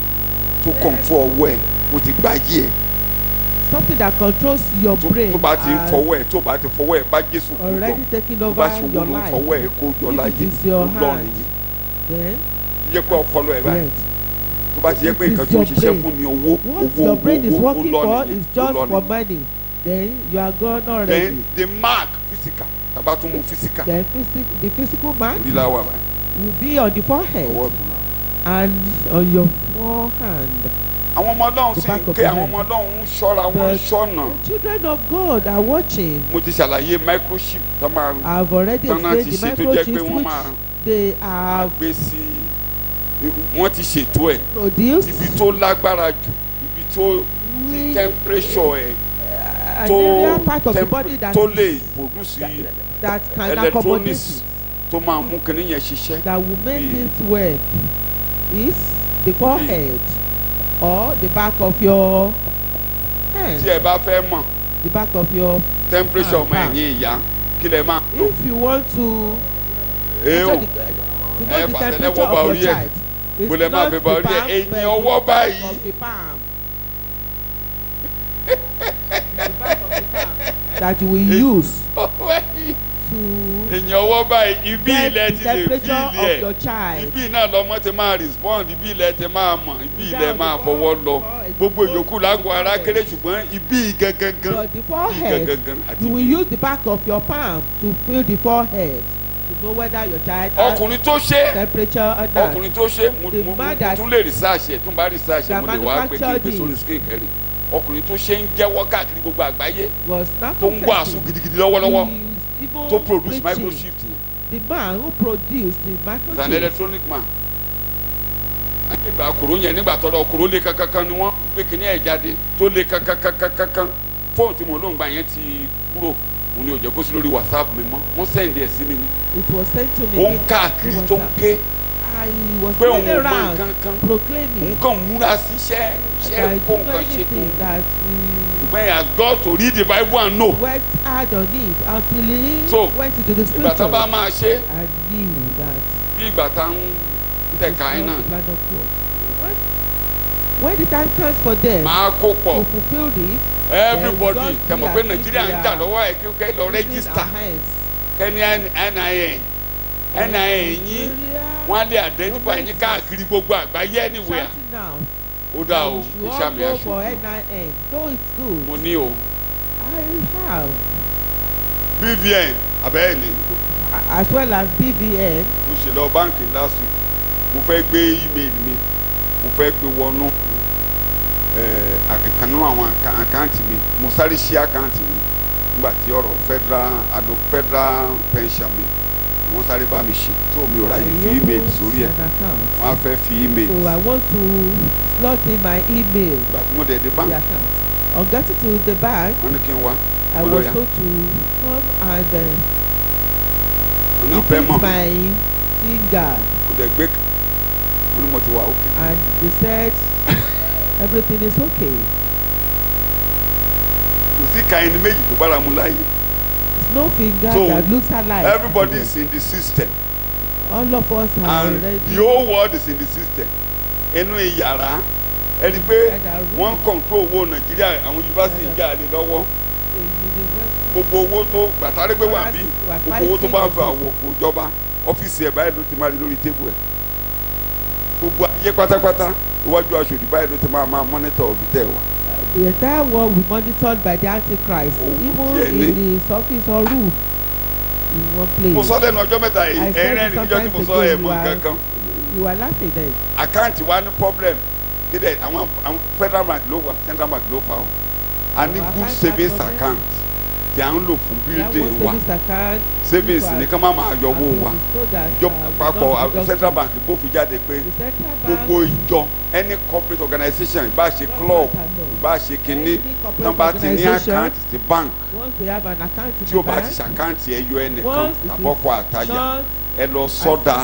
tó kọ̀ǹtú ọwọ́ ẹ̀ o ti gbá yé ẹ̀ something that controls your tó brain tó bá ti fọwọ́ ẹ̀ tó bá ti fọwọ́ ẹ̀ bá Jésù kú lọ already tó bá over ṣe owó your ló ń life. fọwọ́ ẹ̀ kó jọ láyé your lọ nìyẹn yẹ pé ọpọlọ ẹ̀ báyìí tó bá ti yẹ pé nǹkan tó ń your ṣiṣẹ́ fún ni owó owó your brain is owó ó working lọ nìyẹn nìyẹn. Then you are gone already. then the mark physical tàbá tún mú physical Then physic, the physical mark orí láwà báyìí will be on the forehead ọwọ́ ọ̀tún la. and on your forehand. Àwọn ọmọ ọlọ́run sì ń ké àwọn ọmọ ọlọ́run ń ṣọ́ra wọ́n ń ṣọ́nà. The children of God are watching. mo ti ṣàlàyé microchip tó máa náà ti ṣe tó jẹ́ pé wọ́n máa they máa have gbé sí wọ́n ti ṣètò ẹ̀. ibi tó lágbára jù ibi tó ti temperature ẹ̀ an tó area part of the temp- body that tó is- lè produce electronics tó máa mú kinní yẹn ṣiṣẹ́. That will make it work is the forehead or the back of your hand. Tí ẹ bá fẹ́ mọ̀ the back of your temperature ọmọ ẹ̀yìn ìyá kí lẹ máa lò? If you want to know ẹ the fàtẹ́lẹ̀ temperature wọ bá orí ẹ̀. lè máa fi the bá orí ẹ̀. Ẹ̀yìn ọwọ́ báyìí. that you will use to èèyàn ọwọ́ báyìí ibi ilẹ̀ the ti lè temperature fíìlì of ẹ̀ your child. ibi náà lọmọ ti máa respond ibi ilẹ̀ ti máa mọ̀ ibi ilẹ̀ máa the fọwọ́ lọ. gbogbo ìyókù lágọ̀ọ́ ara kéré ṣùgbọ́n ibi gangan the forehead, gangan àti you will use the back of your palm to feel the forehead to know whether your child has ọkùnrin tó ṣe temperature or not. ọkùnrin tó ṣe mo The tún lè research ẹ̀ tún bá research ẹ̀ mo lè wá pé kí n gbé sórí screen kẹrin ọkùnrin tó ṣe ń jẹ́wọ́ káàkiri gbogbo àgbáyé tó ń wàásù gidigidi lọ́wọ́lọ́wọ́ even tó produce microchip The man who produced the is an microchip electronic man. Nígbà kòró yẹn nígbà tọ́lọ̀ kòró lé kankankan ni wọ́n gbé kíní ẹ̀ jáde tó lé kankankankankan fóònù tí mo ló ń gbà yẹn ti kúrò. Òun ni ò jẹ́ kó sí lórí whatsapp mi mọ́. Wọ́n sẹ́ndì ẹ̀ sí mi ni. It was sent to me. ó ń káàkiri tó ń ké. I was pé òun mọ around nǹkan kan. proclaiming. Òun kàn múra síṣẹ́ ṣẹ́ kó nǹkan ṣe tó anything that he has got to read the bible and know? Worked hard on it until he So, went into the ìgbà tá a bá scripture máa ṣe and knew that. bí ìgbà tá ń tẹ̀ka iná. When, when the time comes for them máa kó pọ̀. to fulfill it, everybody tẹ̀mọ̀ pé nàìjíríà ń jà lọ́wọ́ ẹ̀ kí kẹ́ lọ rẹ́gísítà kẹ́ni NIN NIN yín wọ́n á lè identify yín káàkiri gbogbo àgbáyé anywhere. Ó dá o iṣẹ́. Though it's good. mo ní o. I have. BVN abẹ́ẹ̀ ni. As well as BVN. mo ṣe lọ báǹkì last week. Mo fẹ́ gbé email mi. Mo fẹ́ gbé wọnú ìkan nínú àwọn àká- àkáǹtì mi. Mo sáré ṣí àkáǹtì mi nígbà tí ọ̀rọ̀ federal pension mi wọ́n sáré bá mi ṣe. Tó mi ò ráyè fi email sórí ẹ̀. wọ́n á fẹ́ fi email So I want to slot in my email. Ìgbà tí mo dẹ̀ dé the account. On getting to the bank, wọ́n ní kí n wá. I was told to come and uh, mi my finger, mo dẹ̀ gbé wọ́n ní mo ti wà òkè and they said everything is okay. kò sí ka ẹni méjì tó bára mu It's no finger So, that looks alive. everybody is in the system. All of us are and already. the whole world is in the system. Inú iyàrá ẹni pé wọ́n ń control owó nàìjíríà àwọn yunifásitì ń jà lé lọ́wọ́. The gbogbo owó tó gbàtàrí pé wà bí gbogbo owó tó bá ń fa àwọ̀ kò jọba. Ọ́fíìsì ẹ̀ báyìí ló ti máa rí lórí tébù ẹ̀. Gbogbo ayé pátápátá iwájú aṣòdì báyìí ló ti máa máa mọ́nítọ̀ òbí tẹ̀ wá The entire world will monitored by the Antichrist, Oh, even in his office or room, in one place. mo sọ lẹ́nu ọjọ́ mẹ́ta yìí ẹ̀rín ẹ̀rín níjọ́ tí mo sọ ẹ̀ mọ̀ are- kankan You are laughing then. àkáǹtì wa ní problem kéde àwọn àwọn federal bank ló wà central bank ló fà ó a ní good account savings account tí a ń lò fún building wa. savings account. ní ká má máa yọ owó wa. ìjọba uh, àpapọ̀ uh, deduct central bank gbófin jáde pé gbogbo ìjọ any corporate organisation ìbá ṣe club ìbá ṣe any corporate tán bá ti ní àkáǹtì sí bank. Account tí o bá ti ṣàkáǹtì ẹyọ ẹnìkan tàbọ́kọ àtayà not ẹ lọ sọ́dà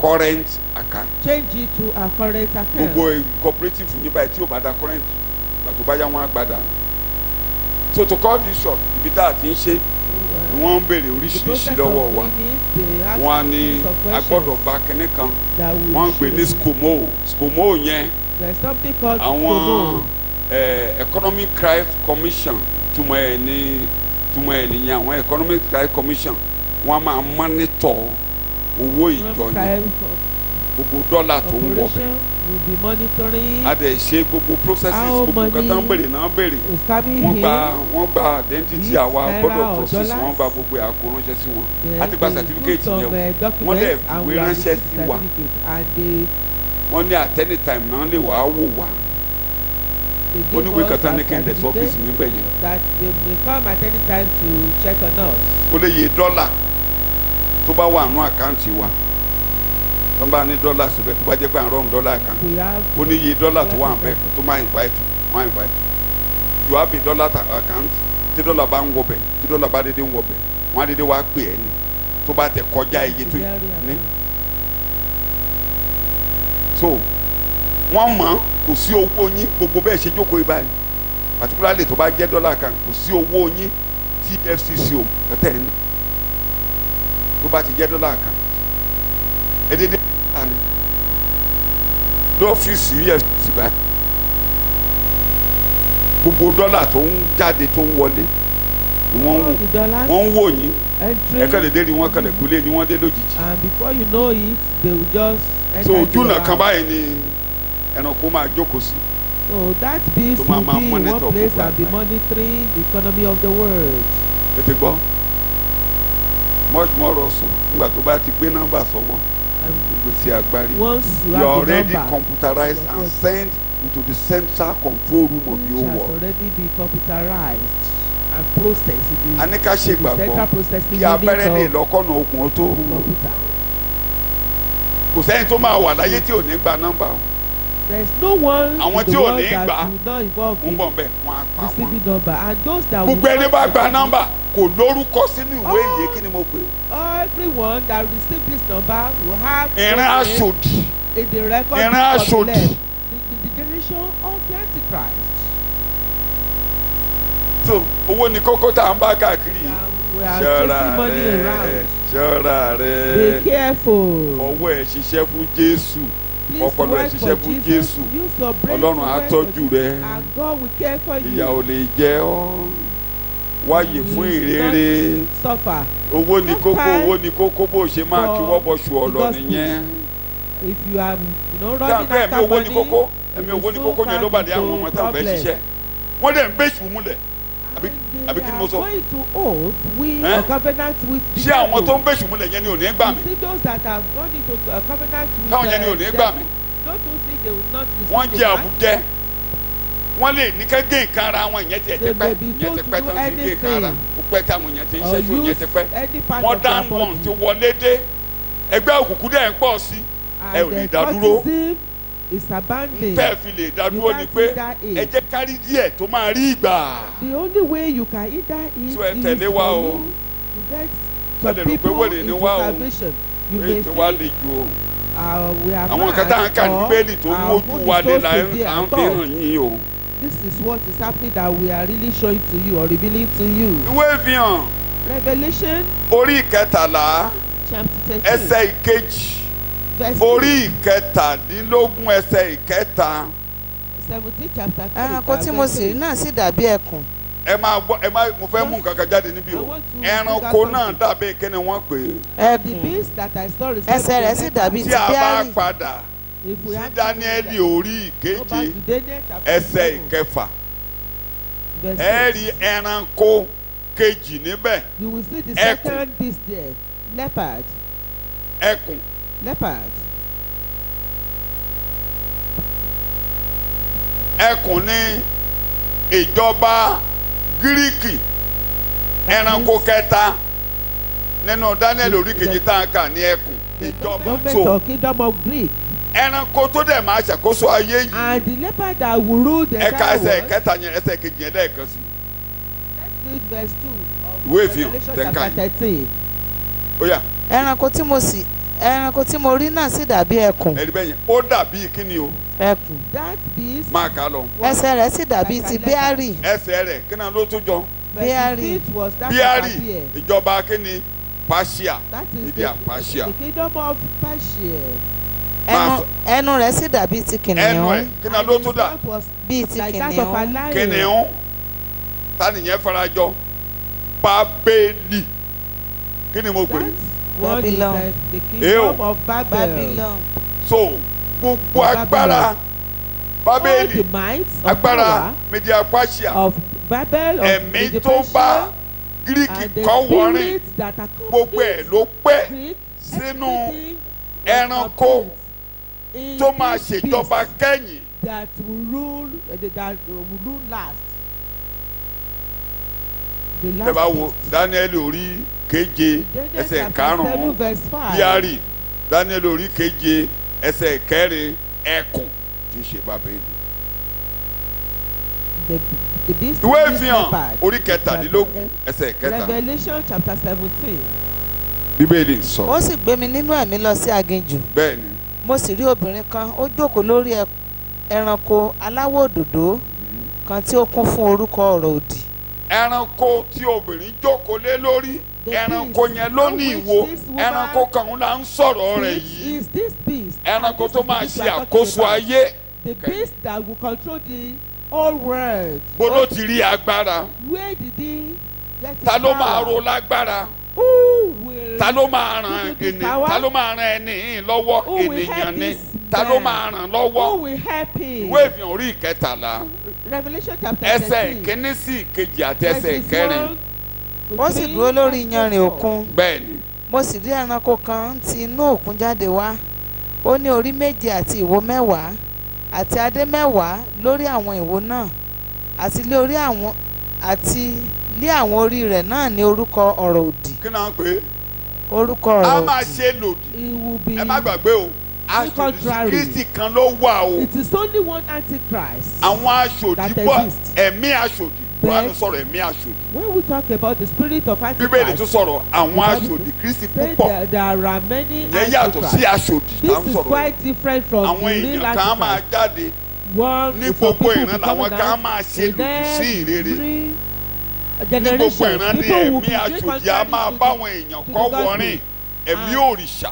current account. Change it to a current account. gbogbo cooperative yín báyìí tí o bá da current ìgbà tó bá yá wọn á so to call this short ibi tá a ti ń ṣe ni wọ́n ń béèrè oríṣiríṣi lọ́wọ́ wa. wọ́n á ní a gbọ́dọ̀ gba kinní kan. wọ́n ń gbé ní scomo scomo yẹn There's something called àwọn eh, economic crime commission túmọ̀ ẹ̀ ní túmọ̀ ẹ̀ nìyẹn àwọn economic crime commission wọ́n á máa monitor owó ìjọ Crime gbogbo dọ́là tó ń wọ̀ bẹ̀. operation will be monitoring a dẹ̀ ṣe gbogbo processes gbogbo nǹkan tán béèrè náà béèrè wọ́n gba wọ́n gba identity àwa gbọ́dọ̀ process wọ́n gba gbogbo àkó ránṣẹ́ sí wọn. A ti gba certificate yẹn o. documents Wọ́n dẹ̀ have ránṣẹ́ sí wa. wọ́n ní at any time náà lè wàá wò wá. Ìwé us kan tán ní dẹ̀ sí ọ́fíìsì certificate mi bẹ̀ yẹn. that they may come at any time to check on us. ó lè yẹ dọ́là tó bá wà nù àkáǹtì wa tó bá ní dọ́là síbẹ̀ tó bá jẹ́ pé à ń rọrùn dọ́là kan ó ní iye dọ́là tó wà ń bẹ̀ tó máa invite á invite. You have a dollar account tí dọ́là bá ń wọbẹ̀ tí dọ́là bá dédé ń wọbẹ̀ wọ́n á dédé wá pè é ní tó bá tẹ kọjá iye tó ní. So wọ́n mọ̀ kò sí owó yín gbogbo bẹ́ẹ̀ ṣe jókòó yìí báyìí. Particularly tó bá jẹ́ dọ́là kan kò sí owó yín tí FCC ò kẹtẹ́ ní tó bá ti jẹ́ dọ́là kan ẹ̀dẹ́dẹ́ ta ni? Lọ́fíìsì FCC báyìí gbogbo dọ́là tó ń jáde tó ń wọlé ni wọ́n ń wò. the wọ́n ń wò yín. entering ẹ̀kẹ́ lè dé rí wọ́n kẹlẹ̀ kúlé yín wọ́n dé lójijì. And before you know it they will just enter so into ojú your náà kan báyìí ni ẹranko máa jókòó sí. So that beast will be in one place and be monitoring the economy of the world. ètè gbọ́ much more also nígbà tó bá ti gbé nọ́mbà sọ́wọ́ And gbèsè agbárí. You are already number, computerized and sent into the central control room of the whole world. already been computerized and processed in the, a ní ká ṣe processing kí abẹ́rẹ́ lè lọ́kọ́nà okùn ó tó kò sẹ́yìn tó máa wà láyé tí ò ní gba nọ́mbà. O There is no one Àwọn tí ò ní gbà, ń bọ̀ bẹ́ẹ̀ wọ́n á pa wọ́n. receiving number. And those that will gbogbo ẹni bá gba nọ́mbà kò lórúkọ sínú ìwé Oh. ìyè kí ni mo pè everyone that receive this number will have ìran aṣòdì in the record ìran aṣòdì. The, the, generation of the antichrist. so owó ni kókó tá à ń bá káàkiri are ṣọ́ra rẹ̀ around. ṣọ́ra be rẹ̀ careful. ọwọ́ ẹ̀ ṣiṣẹ́ fún Jésù ọpọlọ ẹ̀ ṣiṣẹ́ fún Jesus Jésù. Ọlọ́run á tọ́jú rẹ. and God will care for you. ìyà ò lè jẹ ọ́ wáyè fún ìrere. Owó ni kókó owó ni kókó bó ṣe máa kí wọ́n bọ̀ ṣù ọ the lọ gospel. nìyẹn. if you are you know ẹ̀mí owó ni kókó? ẹ̀mí owó ni kókó yẹn ló àwọn ọmọ táwọn fẹ́ ṣiṣẹ́. Wọ́n dẹ̀ ń bẹ́ṣù múlẹ̀. Àbí kí ni mo sọ? going to oath with Eh? a covenant with the ṣé àwọn tó ń bẹ́ṣù múlẹ̀ yẹn ni ò ní gbà mí? You see those that have gone into a covenant with devil, they will not receive wọ́n jẹ àbújẹ wọ́n lè ní ká gé nǹkan ara wọn ìyẹn ti They pẹ́. may be ìyẹn ti pẹ́ tán ti gé nǹkan ara. Ó pẹ́ táwọn èèyàn ti ń ṣẹ́ṣu ìyẹn ti pẹ́. wọn body. ti wọlé dé. Ẹgbẹ́ òkùnkùn dẹ̀ ń pọ̀ sí ẹ ò lè dá dúró. cultism is abandoned. tẹ́ ẹ fi lè dá dúró ni pé ẹ jẹ́ kárí díẹ̀ tó máa rí ìgbà. The only way you can either eat So ẹ is for you to get Ẹ some people into salvation. You may are àwọn kan tá à ń kà ní bíbélì tó ojú food wa lé là ń à ń fi hàn yín o. this is what is happening that we are really showing to you or revealing to you. ìwé ìfihàn revelation orí ìkẹtàlá chapter thirteen. ẹsẹ̀ ìkejì verse orí ìkẹtàdínlógún ẹsẹ̀ ìkẹta. Seventeen chapter three. Ẹranko tí mo sì rí náà sì dàbí ẹkùn. Ẹ máa gbọ́ ẹ máa mo fẹ́ mú nǹkan kan jáde níbí o. Ẹranko náà dàbí kíni wọ́n pè é? The ẹkùn. beast that I saw ẹsẹ̀ rẹ̀ sì dàbí tí ti a bá bíárì padà sí dáníẹ́lì orí ìkeje ẹsẹ̀ ìkẹfà. ẹ rí ẹranko kejì níbẹ̀. Ẹkùn. ẹkùn. Leopard. Ẹkùn ní ìjọba gíríkì. Ẹranko kẹta nínú daniel orí kejì tá a kà ní ẹkùn. ìjọba. government so of kingdom of Greek ẹranko tó dẹ̀ máa ṣàkóso ayé yìí. And the leopard that will rule the ẹ̀ka entire ẹsẹ̀ world. kẹta yẹn ẹsẹ̀ kejì yẹn lẹ́ẹ̀kan sí. Let's read verse two of Revelation chapter yìí. thirteen. ẹranko tí mo sì ẹranko tí mo rí náà sì dàbí ẹkùn. Ẹ̀rí bẹ́yẹn ó dàbí kíni o? Ẹkùn. That beast máa kà á lọ. Ẹsẹ̀ rẹ̀ sì dàbí ti bíárì. Ẹsẹ̀ rẹ̀ kí náà ló tún jọ? Bíárì. Bear. ìjọba kíni? Persia that is the, the kingdom of Persia. Ẹnu ẹnu rẹ̀ sì dàbí ti ẹnu kìnìún ẹ̀ kí náà And ló tún dà? Bíi ti kìnìún. Kìnìún. Tánìyẹn farajọ bábélì. Kí ni mo pè? É Babylon. Babel. babylon. So gbogbo Babylon. agbára bábélì agbára media of ẹ̀mí tó bá gíríkì kọ́ wọ́rin gbogbo ẹ̀ ló Greek sínú ẹranko tó máa ṣèjọba kẹ́yìn that will rule uh, that will rule last. The ẹ last bá wo. Daniel orí keje ẹsẹ̀ karùn-ún bíárì Daniel orí keje ẹsẹ̀ kẹrin ẹkùn tí í ṣe bábélì. Ìwé is ìfihàn orí kẹtàdínlógún ẹsẹ̀ kẹta Revelation chapter seventeen. bíbélì ń sọ ó sì gbé mi nínú ẹ̀mí lọ sí aginjù bẹ́ẹ̀ ni mo sì rí obìnrin kan ó jókòó lórí ẹranko aláwọ̀ òdòdó kan tí ó kún fún orúkọ ọ̀rọ̀ òdì. Ẹranko tí obìnrin jókòó lé lórí ẹranko yẹn ló ní ìwo. ẹranko kan ń la ń sọ̀rọ̀ rẹ̀ yìí. ẹranko tó máa ṣe àkóso ayé. The beast that will control the whole world. bó ló ti rí agbára? Where did he get his ta ló máa ro lágbára ta ló máa ràn power? ta ló máa ràn ẹni lọ́wọ́? Ènìyàn ni. ta ló máa ràn lọ́wọ́? Ìwé ìfihàn orí ìkẹtàlá. Revelation chapter ẹsẹ̀ ìkíní sí ìkejì àti ẹsẹ̀ ìkẹrin. ó sì dúró lórí iyanrìn òkun. Bẹ́ẹ̀ ni mo sì rí ẹranko kan ti inú òkun jáde wá. Ó ní orí méje àti ìwo mẹ́wàá àti adé mẹ́wàá lórí àwọn ìwo náà àti lé orí àwọn àti lé àwọn orí rẹ̀ náà ní orúkọ ọ̀rọ̀ òdì. Kí náà pé orúkọ a ọ̀rọ̀ máa òdì ṣe lòdì. It will be. ẹ má gbàgbé o. Contrary. kristi kan ló wà o. It is only one antichrist. àwọn aṣòdì bọ́ ẹ̀mí aṣòdì. But- buhari sọ̀rọ̀ ẹ̀mí aṣòdì. When we talk about the spirit of bíbélì tún antichrist, sọ̀rọ̀ àwọn aṣòdì kristi say púpọ̀. there, there are many ìyẹn yàtọ̀ sí aṣòdì This is quite different from àwọn the real èèyàn kan máa antichrist. jáde One ní gbogbo ìran làwọn kan máa ṣe lòdì sí ìrere ní gbogbo ìran ní people will ẹ̀mí á contrary máa to báwọn the- èèyàn to kọ́ gospel. ẹ̀mí And- òrìṣà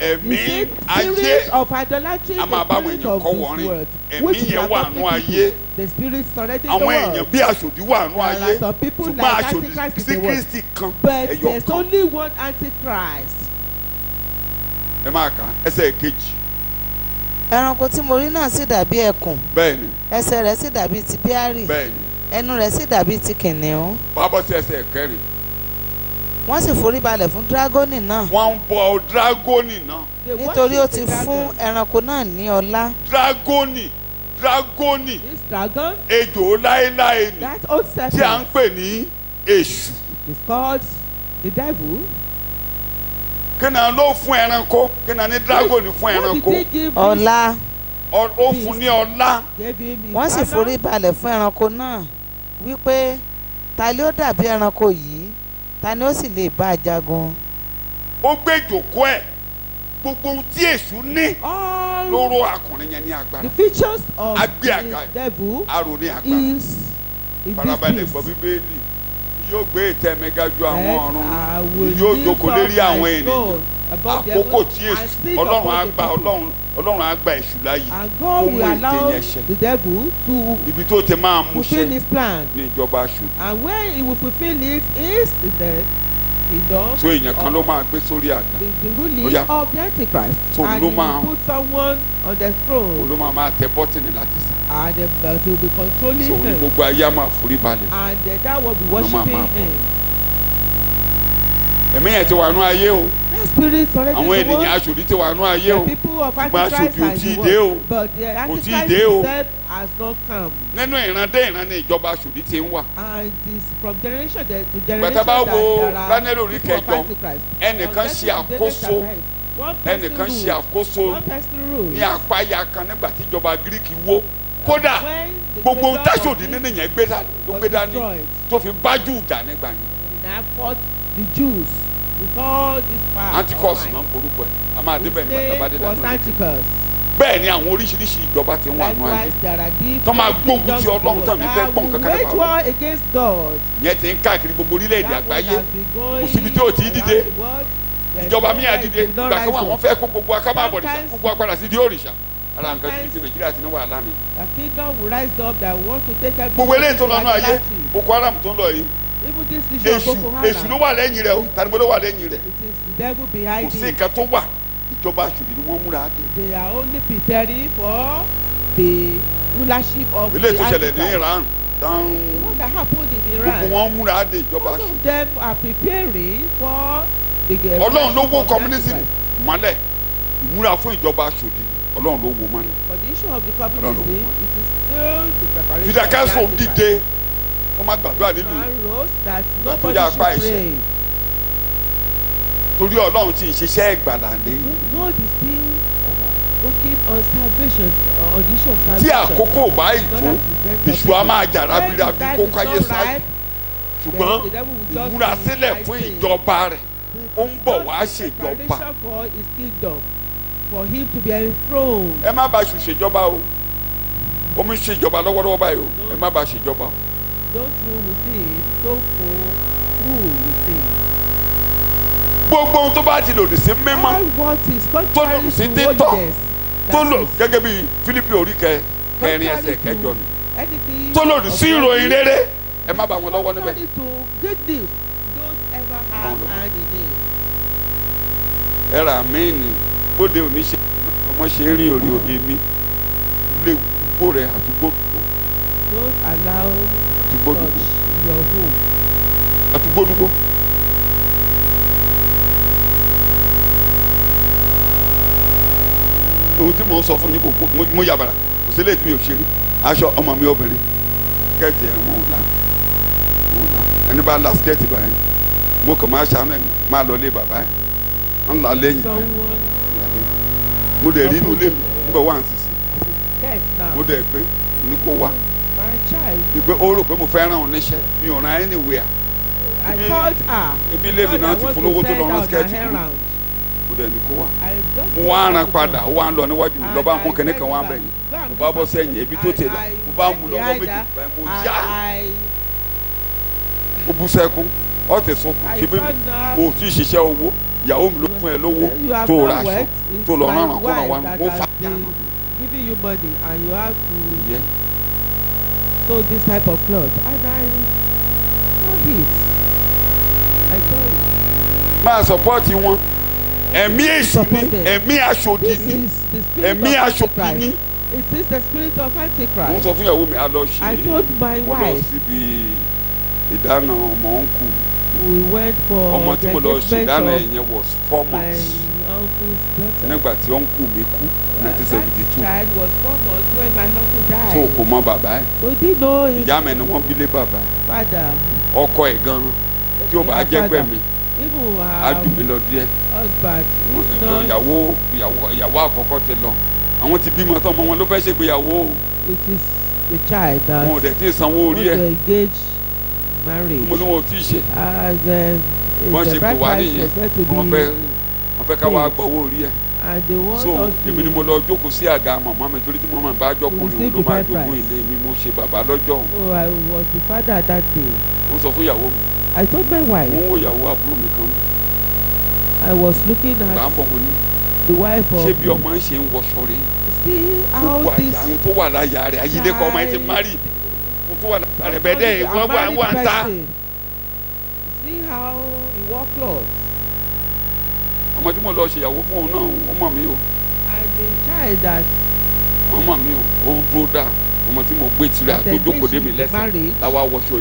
ẹ̀mí You see, ayé spirit of idolatry, a máa the báwọn spirit èèyàn of kọ́ world, ẹ̀mí which is yẹn wà adopted ayé people, the spirit surrounding the àwọn world. èèyàn bí aṣòdì wà There ayé. are some people ṣùgbọ́n like aṣòdì Antichrist in sí the world. kristi kan But ẹyọ there's kan only one antichrist. ẹ máa kà ẹsẹ̀ kejì. Ẹranko tí mo rí náà sì dàbí ẹkùn. Bẹ́ẹ̀ ni. Ẹsẹ̀ rẹ̀ sì dàbí ti bíárì. Bẹ́ẹ̀ ni ẹnu rẹ̀ sì dàbí ti kìnìún. Wọ́n á bọ́ sí ẹsẹ̀ kẹrin. Wọ́n sì forí balẹ̀ fún dírágónì náà. Wọ́n ń bọ dragoni náà. Nítorí ó ti fún ẹranko náà ní ọlá. Dragoni dragoni. This dragon, ejò láéláé ni that old tí a ń pè ní èṣù. Is called the devil. kí náà ló fún ẹranko? Kí náà ní dragoni fún ẹranko? ọlá. ó fún ní ọlá. Wọ́n sì forí balẹ̀ fún ẹranko náà wípé ta ni ó dàbí ẹranko yìí ta ni ó sì lè bá a jagun? Ó gbé ìjòkó ẹ̀ gbogbo ohun tí èṣù ní All ló ró akùnrin yẹn ní agbára. the features of the devil is in farabalẹ̀ this gbọ́ beast. bíbélì yóò gbé ìtẹ́ mi ga ju àwọn Yes, ọ̀run yóò jókòó lérí àwọn ènìyàn. àkókò tí èṣù ọlọ́run á gba ọlọ́run ọlọ́run á gba èṣù láàyè. Ète allow yẹn ṣẹ. ibi tó ti máa mú plan. ní ìjọba aṣòdì And where he will fulfill it is the kingdom so èèyàn kan ló máa gbé sórí àga the, the ruling Ó yá. of the Antichrist. So and ló máa- will put someone on the throne ló máa máa tẹ bọ́tìnì láti sá and the, to be controlling so ní him. gbogbo ayé á máa forí balẹ̀ And the, that will be worshiping him. Ẹ̀mí yẹn ti wà nú ayé o. Àwọn ènìyàn aṣòdì ti wà nú ayé o. Antichrist aṣojú ò tíì in dé o. the tíì Antichrist dé o. nínú ìran dé ìran ni ìjọba aṣòdì ti ń wà. And this from generation to to Gbàtà generation bá wo Daniel orí kẹjọ, ẹnìkan ṣe àkóso ẹnìkan ṣe àkóso ní apáya kan nígbà tí ìjọba gíríkì wó. Kódà gbogbo táṣòdì nínú yẹn gbé dání tó fi bájú ìjà nígbà yẹn the Jews with all this power. of náà ń forúkọ ẹ̀ a máa débẹ̀ nígbà tá a bá dé rẹ̀ Antichrist. bẹ́ẹ̀ ni àwọn oríṣiríṣi ìjọba ti ń wà nù ayé Tó máa gbógun ti Ọlọ́run tán world fẹ́ gbọ́n kankan nípa God. yẹn ti ń káàkiri gbogbo orílẹ̀-èdè àgbáyé kò síbi tí ò tí ì dìde. ìjọba mi àdìde rise àwọn up. fẹ́ kó gbogbo akábà àbọ̀dìṣà Sometimes- gbogbo apàdà sí di òrìṣà ara nǹkan tí ti nàìjíríà ti ní wàhálà ni. A kingdom will rise up that want to take everything gbogbo eléyìí tó lọ nú ayé boko haram tó ń lọ yìí Even this issue of Boko èṣù ló Haram, wà lẹ́yìn rẹ̀ o tani mo ló wà lẹ́yìn rẹ̀ it is the devil kò behind sí it. nǹkan tó wà ìjọba aṣòdì ni wọ́n múra dé. They are only preparing for the rulership of eléyìí tó the ṣẹlẹ̀ ní iran that happened in gbogbo Iran, wọn múra dé ìjọba most aṣòdì. of them are preparing for the ọlọ́run ló wó the communism mọ́lẹ̀ ìmúra fún ìjọba ni ọlọ́run ló wó mọ́lẹ̀. For the issue of the communism, it is still the preparation the Antichrist. dìde wọ́n má gbàdúrà nílùú yìí. Man rose that tó nobody yà should apá ẹ̀ṣẹ̀. torí ọlọ́run tí ń ṣiṣẹ́ ìgbàlà ní. God is still working on salvation, uh, on the issue of tí salvation. àkókò bá ìtó èṣù á máa jà rábìrábì kó káyé sáyé ṣùgbọ́n then the devil will just ìmúra be sílẹ̀ fún ìjọba rẹ̀. Ó ń bọ̀ wá ṣèjọba for him to be enthroned. ẹ má bá ṣù ṣèjọba o. Omi ṣèjọba lọ́wọ́lọ́wọ́ báyìí o. Ẹ má bá ṣèjọba o Don't rule with him, don't rule rule with him. gbogbo ohun tó bá ti lòdì sí mímọ́ contrary lòdì sí títọ́, tó lò gẹ́gẹ́ bí Fílípì orí kẹ kẹrin ẹsẹ̀ kẹjọ ni. tó lòdì sí ìròyìn rere ẹ má bá wọn lọ́wọ́ níbẹ̀. It. ẹ rà mí nì bóde òní ṣe ọmọ ṣe ń rìn orí òde mi lé gbó rẹ àtúgbò Don't allow àtúgbò such dúgbò in your home. àtúgbò dúgbò. ohun tí mò ń sọ fún yín kò kó mo- yàbàrà. Kò sí léèdì mi ò ṣe rí. Aṣọ ọmọ mi obìnrin. Skẹ́ẹ̀tì ẹ̀ wọn ò la wọn ò la ẹni bá la skẹ́ẹ̀tì báyìí mo kàn máa ṣàánú ẹ̀. Máa lọ lé bàbá ẹ̀. Ń la lẹ́yìn báyìí mo dẹ̀ rí inú ilé mi. Níbẹ̀ wá ń sisi mo dẹ̀ pé ní kó wá My child, wípé ó rò pé mo fẹ́ ràn ọ́ níṣẹ́ mi ò ràn anywhere. I called her. ibi ilé mi God, náà ti want fún to lówó tó lọ rán skẹ́ẹ̀tì errand. mo dẹ̀ ní kó wá. Mo wá ran padà ó wá ń lọ níwájú mi lọ́ba mú kẹ́ni kan wá "Go and mo bá bọ́ something." sẹ́yìn ebi tó la I mo bá mú lọ́wọ́ méjì báyìí mo yá ó bú sẹ́kún ó ti sunkún I ṣe bí found her. o ò tí ì ṣiṣẹ́ owó. Ìyàwó mi ló fún ẹ lówó tó ra aṣọ tó lọ rán ràn kó ràn wá mo fà been giving you money and you have to yẹ sew this type of cloth and I saw it. I saw it. máa sọpọ́ọ̀tì wọn ẹ̀mí èṣù ni Support ẹ̀mí aṣòdì ni ẹ̀mí aṣòdì ni. It is the spirit of mo Antichrist. sọ fún ìyàwó mi a lọ ṣe I told my mo lọ wife síbi ìdáná ọmọ ọ̀nkù we went for ọmọ tí mo lọ ṣe ìdáná ẹ̀yẹn was four my months uncle's daughter. nígbà tí ọ̀nkù mi kú nineteen seventy two That child was four months when my uncle died. so kò mọ bàbá ẹ̀ he didn't know his ìyá mi ni wọ́n bí lé bàbá father. ọkọ ẹ̀ gan-an tí ò bá jẹ́ pẹ̀ mi Even her jù mí lọ díẹ̀ husband. If not, ìyàwó ìyàwó ìyàwó àkọ́kọ́ ti lọ àwọn ti bímọ tọmọ wọn ló fẹ́ ṣègbéyàwó o it is the child that wọn ò dẹ̀ ì sanwó orí ẹ̀ engage marriage. mo ní wọn ò tí ì ṣe And then Wọ́n ṣe bride wá nìyẹn. wọ́n fẹ́ wọ́n fẹ́ ká wá paid. gbọ́wọ́ orí ẹ̀ and they want so us to èmi ni mo lọ jókòó sí àga màmá mi torí tí màmá mi bá jọkùnrin òun ló máa jogún ilé mi. Mo ṣe bàbá lọ́jọ́ òun. So I was the father that day. mo sọ fún ìyàwó mi. I told my mo wife ń wo ìyàwó àbúrò mi kan I was looking ń at bọ̀ mo ní the wife ṣé of bí ọmọ ń ṣe ń wọṣọ rẹ̀ see gbogbo how this àyà àwọn tó wà láyà rẹ̀ ayílé kọ́ ọmọ ẹ ti márì mo tó wà láyà rẹ̀ bẹ́ẹ̀ dẹ́ a wọ́n wà married wà ń ta. see how he wore clothes ọmọ tí mo lọ ṣèyàwó fún òun náà ó mọ̀ mí o. And the child that. Wọ́n mọ̀ mí o. Ó dúró dá ọmọ tí mo gbé tirẹ̀ tó That jókòó dé mi lẹ́sẹ̀. láwa wọṣọ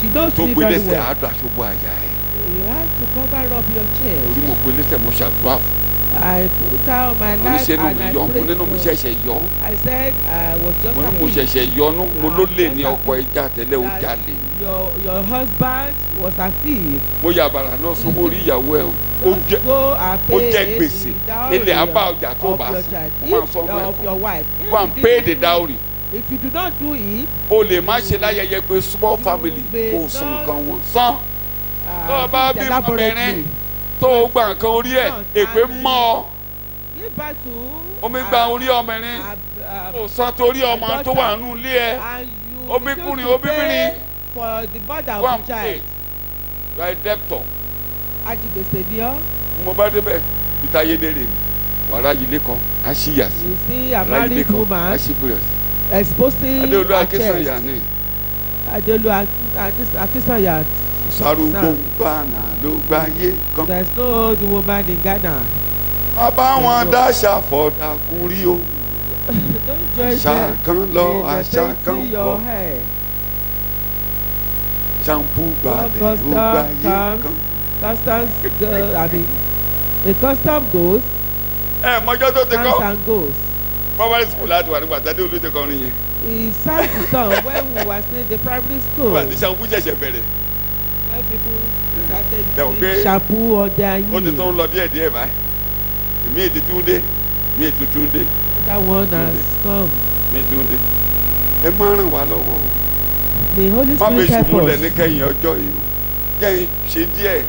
she knows tó gbé lẹ́sẹ̀ àádọ́ aṣọ́bọ̀ àyà ẹ̀. He have to cover up your chest. torí mo pe lẹ́sẹ̀ mo ṣàdúrà fún I put out my mo ní life and I yọ mo prayed nínú mi for. ṣẹ̀ṣẹ̀ yọ. I said I was just mo ní mo happy. ṣẹ̀ṣẹ̀ yọnu mo ló lè ní ọkọ ẹja tẹ́lẹ̀ ó jalè Your your husband was a thief. mo yà bàrà lọ sanwó orí ìyàwó ẹ̀ Just jẹ pay jẹ gbèsè. ilẹ̀ abá ọjà tó bá child. mo máa sọ ọmọ wife. If go and pay the dowry. If you do not do it, o lè má ṣe láyẹyẹ pé small family kò san nǹkan wọn san. Uh, tó o bá bí ọmọbìnrin tó o gba nǹkan orí ẹ̀ èpè mọ́ ọ. Omi gba orí ọmọbìnrin kò san torí ọmọ tó wà nínú ilé ẹ. And you Obìnrin, for the mother of the child. you are a debtor Ajigbese ni ọ́. mo bá débẹ̀ bíta ayédèrè mi wàrà yìí lẹ́kọ̀ọ́ á ṣí yà sí You see a married woman ṣí búrẹ̀ sí exposing adéolú her akínsànyà chest. ni Adelu Ak- Akis- Akínsànyà. Sam. gbàànà ló gbáyé kan There is no old woman in Ghana. bàbá wọn dáṣà fọdàkùn rí o àṣà kan lọ àṣà kan bọ̀. Shampoo kan. Customs a custom goes, ẹ mọjọ tó ti kọ and goes. primary school láti wà nígbà tí adéolú ti kọrin yẹn He sang the song when we were still in the primary school. nígbà tí shampoo ṣẹ̀ṣẹ̀ bẹ̀rẹ̀ When people started using shampoo on their ó ti hair. ń lọ díẹ̀ díẹ̀ báyìí èmi ètí tún dé èmi ètí tún dé That one has come. èmi ètí tún dé ẹ má ràn wá lọ́wọ́ o May Holy má bẹ Spirit help ṣùgbọ́n lẹ̀ us. ní kẹ́yìn ọjọ́ yìí o. Jẹ́ ṣe díẹ̀.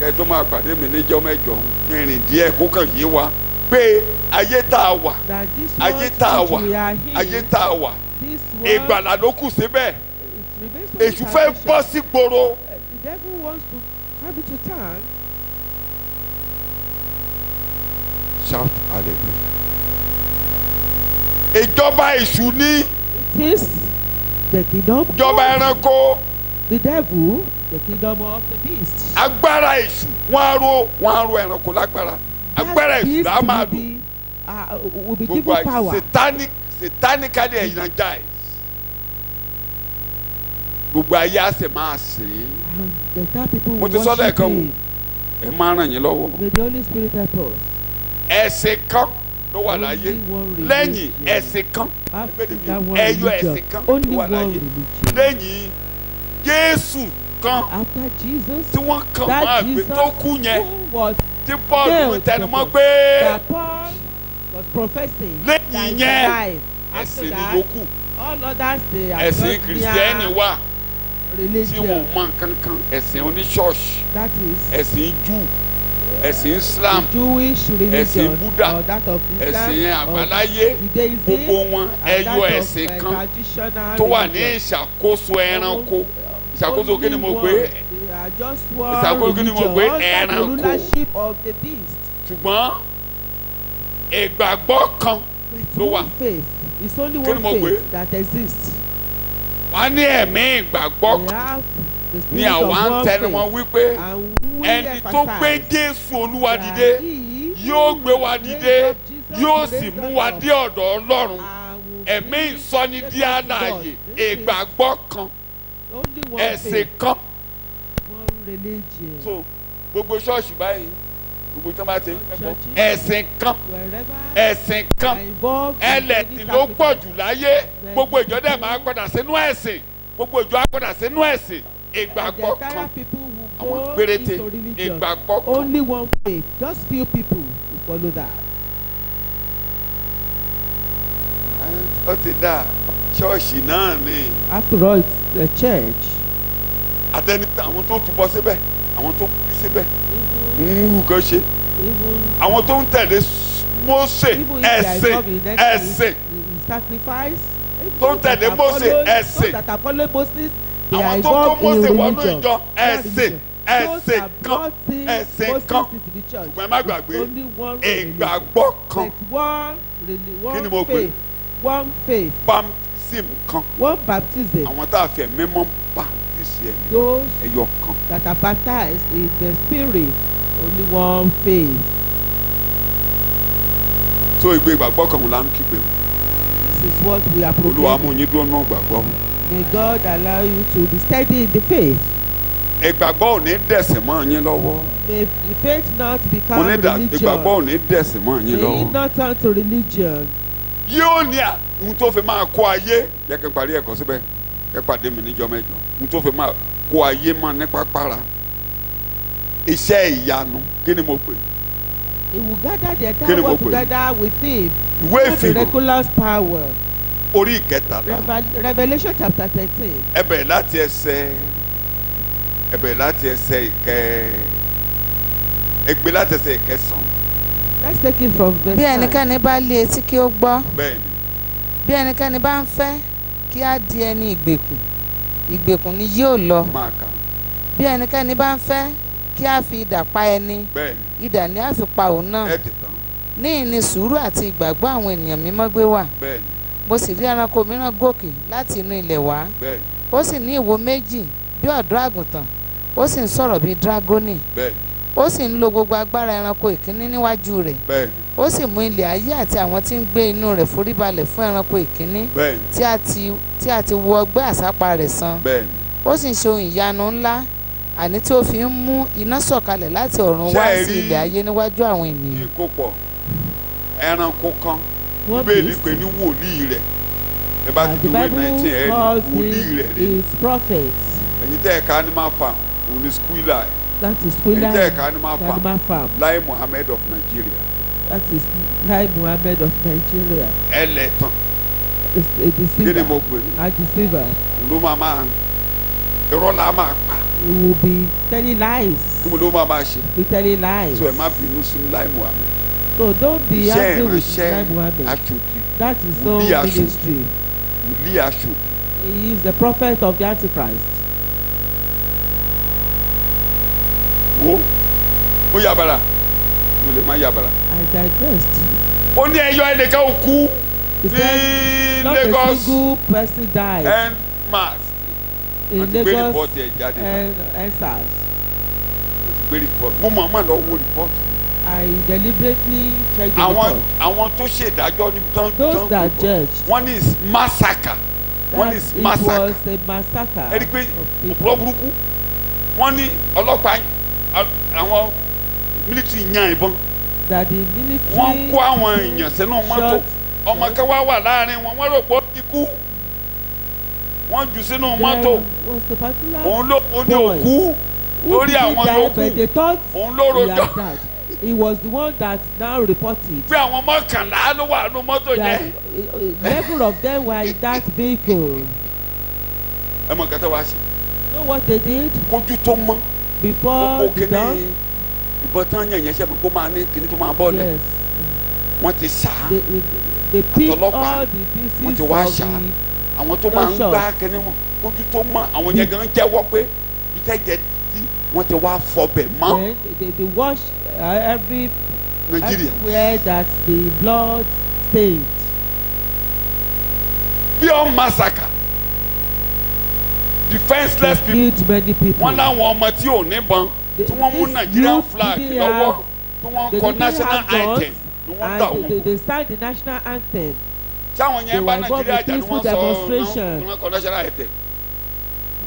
Kẹ́ tó máa pàdé mi níjọ́ mẹ́jọ. Kí n rìn díẹ̀ kó kàn yé wa pé ayé tá a wà ayé tá a wà ayé tá a wà. ìgbàlà ló kù síbẹ̀. Èṣù fẹ́ bọ́ sí gbòòrò. The devil wants to come into town. shout hallelujah. Ìjọba èṣù It is the kingdom ìjọba ẹranko the devil, the kingdom of the beast. agbára èṣù wọn á ro wọn á ro ẹranko lágbára agbára èṣù là á máa will lò be, uh, will be gbogbo given power. satanic satanically energized gbogbo ayé á sì máa sìn the time people Mo ti sọ lẹ́ẹ̀kan him. ẹ máa ràn yín lọ́wọ́ May the Holy Spirit help us. ẹ̀sìn kan ló wà láyé. lẹ́yìn ẹ̀sìn kan ẹyọ ẹ̀sìn kan only wà láyé. lẹ́yìn jésù kan tí wọ́n kàn máa gbé tó kú yẹn tí paul tẹnumọ́ pé lẹ́yìn yẹn ẹ̀sìn ni that, yòókù ẹ̀sìn kìrìsìtẹ́nì wà tí wọn mọ nǹkan kan ẹ̀sìn oníṣọ́ọ̀ṣì That is ẹ̀sìn jù ẹ̀sìn islam religion Buddha, ẹ̀sìn àbáláyé gbogbo wọn ẹyọ that ẹ̀sìn uh, kan tó wà ní ìṣàkóso ẹranko ìṣàkóso kí ni mo Only pè é one. They are just one Ìṣàkóso kí ni mo religion pè é? under the Ẹranko. rulership of the beast. ṣùgbọ́n ìgbàgbọ́ kan Ló wà. Kí ni mo pè é? faith that exists. wọ́n ní ẹ̀mí ìgbàgbọ́ kan of àwa ń tẹnu wọn wípé ẹni tó gbé jésù olúwa dìde yóò gbé wa dìde yóò sì mú wa dé ọ̀dọ̀ ọlọ́run. Ẹ̀mí ìsọnidí àlàyé ìgbàgbọ́ kan ẹ̀sìn kan. So gbogbo ṣọ́ọ̀ṣì báyìí gbogbo tí wọ́n bá ti ń Churches. ẹ̀sìn kan ẹ̀sìn kan. Ẹlẹ́tì ló pọ̀ jù láyé gbogbo ìjọ dẹ̀ máa padà sínú ẹ̀sìn gbogbo ìjọ á padà sínú ẹ̀sìn ìgbàgbọ́ the entire kan àwọn go péréte into religion. ìgbàgbọ́ kan Only one faith. Just few people will follow that. ó ti dà ṣọ́ọ̀ṣì náà ni After all, it's the church. àtẹni àwọn tó túbọ̀ síbẹ̀ àwọn tó kú síbẹ̀ Even, ń wù kán ṣe àwọn tó ń tẹ̀lé Mósè ẹ̀sìn ẹ̀sìn Tó ń tẹ̀lé Mósè, ẹ̀sìn. They are involved in religion. ẹ̀sìn ẹ̀sìn kan ẹ̀sìn kan into the church. ṣùgbọ́n má gbàgbé ìgbàgbọ́ kan Kí ni one mo pè? faith. baptism kan baptism. àwọn tá a fẹ́ mímọ́ baptisi ẹni ẹyọ kan that are baptized in the spirit. Only one faith. tó ìgbé ìgbàgbọ́ kan là ń kígbe This is what we are olúwa mú proclaiming. yín dúró náà gbàgbọ́ May God allow you to be steady in the faith. ìgbàgbọ́ ò ní dẹ̀sìn mọ́ yín lọ́wọ́ May faith not mo become ní dà- ìgbàgbọ́ ò religion. ní dẹ̀sìn mọ́ yín May it lọ́wọ́ not turn to religion. yóò ní ohun tó fi máa kó ayé jẹ́ kí n parí ẹ̀kọ́ síbẹ̀ ẹ pàdé mi níjọ́ mẹ́jọ ohun tó fi máa kó ayé mọ́ nípa para iṣẹ́ ìyanu kí ni mo pè He will gather the Kí entire ni mo world pè? together with him. ìwé through ìfihàn miraculous power. Orí ìkẹtàlá. Revel- Revelation chapter thirteen. ẹ bẹ̀rẹ̀ láti ẹsẹ̀ ẹ bẹ̀rẹ̀ láti ẹsẹ̀ ìkẹ ẹ gbé láti ẹsẹ̀ ìkẹsàn Let's take it from verse bí nine. ẹnikẹ́ni bá lé etí kí ó gbọ́ bẹ́ẹ̀ ni bí ẹnikẹ́ni bá ń fẹ́ kí á di ẹni ìgbèkùn ìgbèkùn ni yóò lọ. Máa kà. Bí ẹnikẹ́ni bá ń fẹ́ kí á fi idà pa ẹni bẹ́ẹ̀ idà ni á fi pa òun náà. Ẹ ti tán. Ní ìní sùúrù àti ìgbàgbọ́ àwọn ènìyàn mímọ́ gbé wà. Bẹ́ẹ̀ ni mo sì rí ẹranko mìíràn gòkè láti inú ilẹ̀ wá. Ó sì ní ìwo méjì bí ọ̀dọ́ àgùntàn. Ó sì ń sọ̀rọ̀ bíi dragoni. Ó sì ń lo gbogbo agbára ẹranko ìkíní níwájú rẹ̀. Ó sì mú ilẹ̀ ayé àti àwọn tí ń gbé inú rẹ̀ foríbalẹ̀ fún ẹranko ìkíní tí a ti wo ọgbẹ́ àsápa rẹ̀ san. Ó sì ń ṣe ohun ìyanu ńlá àní tí ó fi ń mú iná sọ̀kalẹ̀ láti ọ̀run wá sí ilẹ̀ ayé níwájú àwọn ènìyàn. ẹranko kan bíbélì pé ní wòlíì rẹ̀. Ẹ bá ti di Bible nineteen ẹ wòlíì rẹ̀ rẹ̀ ẹ̀yin tẹ́ ẹ̀ ká animal farm òun ni That is ẹ̀yin tẹ́ ẹ̀ animal farm Animal Farm. Lai Muhammed of Nigeria. That is Lai Muhammed of Nigeria. ẹlẹ́tàn kí ni mo pè é? A deceiver. ló máa máa irọ́ la máa pa. He will be telling lies. kí mo ló máa máa ṣe? Be telling lies. so ẹ má bínú sí Lai Muhammed So don't be angry with Lai ìránṣẹ́ Muhammed. aṣòdì That is aṣòdì. ministry. wòlíì aṣòdì He is the prophet of the Antichrist. wo ó yabara mi ò lè má yabara I digressed. ó ní ẹyọ ẹnìkan ò kú ní said not a Lagos single person died end mass in wọ́n ti gbé Lagos rìpọ́tì ẹ̀ jáde náà and and SARS. mo mọ̀ ọ́n mà lọ wo rìpọ́tì I deliberately checked the àwọn report. àwọn tó ṣèdájọ́ ní tán Those that judged. wọ́n ní is massacre. Wọ́n that is it massacre. was a massacre. ẹni pé of people. òpùrọ̀ burúkú. Wọ́n ní ọlọ́pàá àwọn mílítì yan ìbọn. That the wọ́n military kó àwọn èèyàn sínú mọ́tò. Ọmọ kan wá wà láàárín wọn wọ́n rò pé ó ti kú. Wọ́n jù sínú mọ́tò. òun ló ní òkú. lórí àwọn yòókù. òun ló rojọ́ he was the one that now reported pé àwọn mọ́kànlá ló wà nínú mọ́tò that yẹn. uh, uh, several of them were in that vehicle. Ẹ mọ̀ nǹkan tó wá sí you know what they did? Kójú tó mọ́. Before the dawn ìbọn tán yàn yẹn ṣe kó máa ní kíní tó máa bọ́ lẹ̀ wọ́n ti picked Àtọlọ́pàá, all the pieces wọ́n ti wá the àwọn tó máa ń gbá kíní wọn kójú tó mọ́. Àwọn yẹn gan jẹ́wọ́ pé ìtẹ́jẹ́ tí wọ́n ti wá fọbẹ̀ mọ́. They they wash uh, every nàìjíríà everywhere that the blood stained pure massacre. Defenceless they people. killed many people. wọ́n láwọn ọmọ tí ò níbọn tí wọ́n mú Nigerian flag lọ́wọ́ tí wọ́n they kọ national anthem ni wọ́n dà they, they sang the national anthem. Sáwọn they yẹn bá were jà ni peaceful wọ́n sọ demonstration. wọ́n kọ national anthem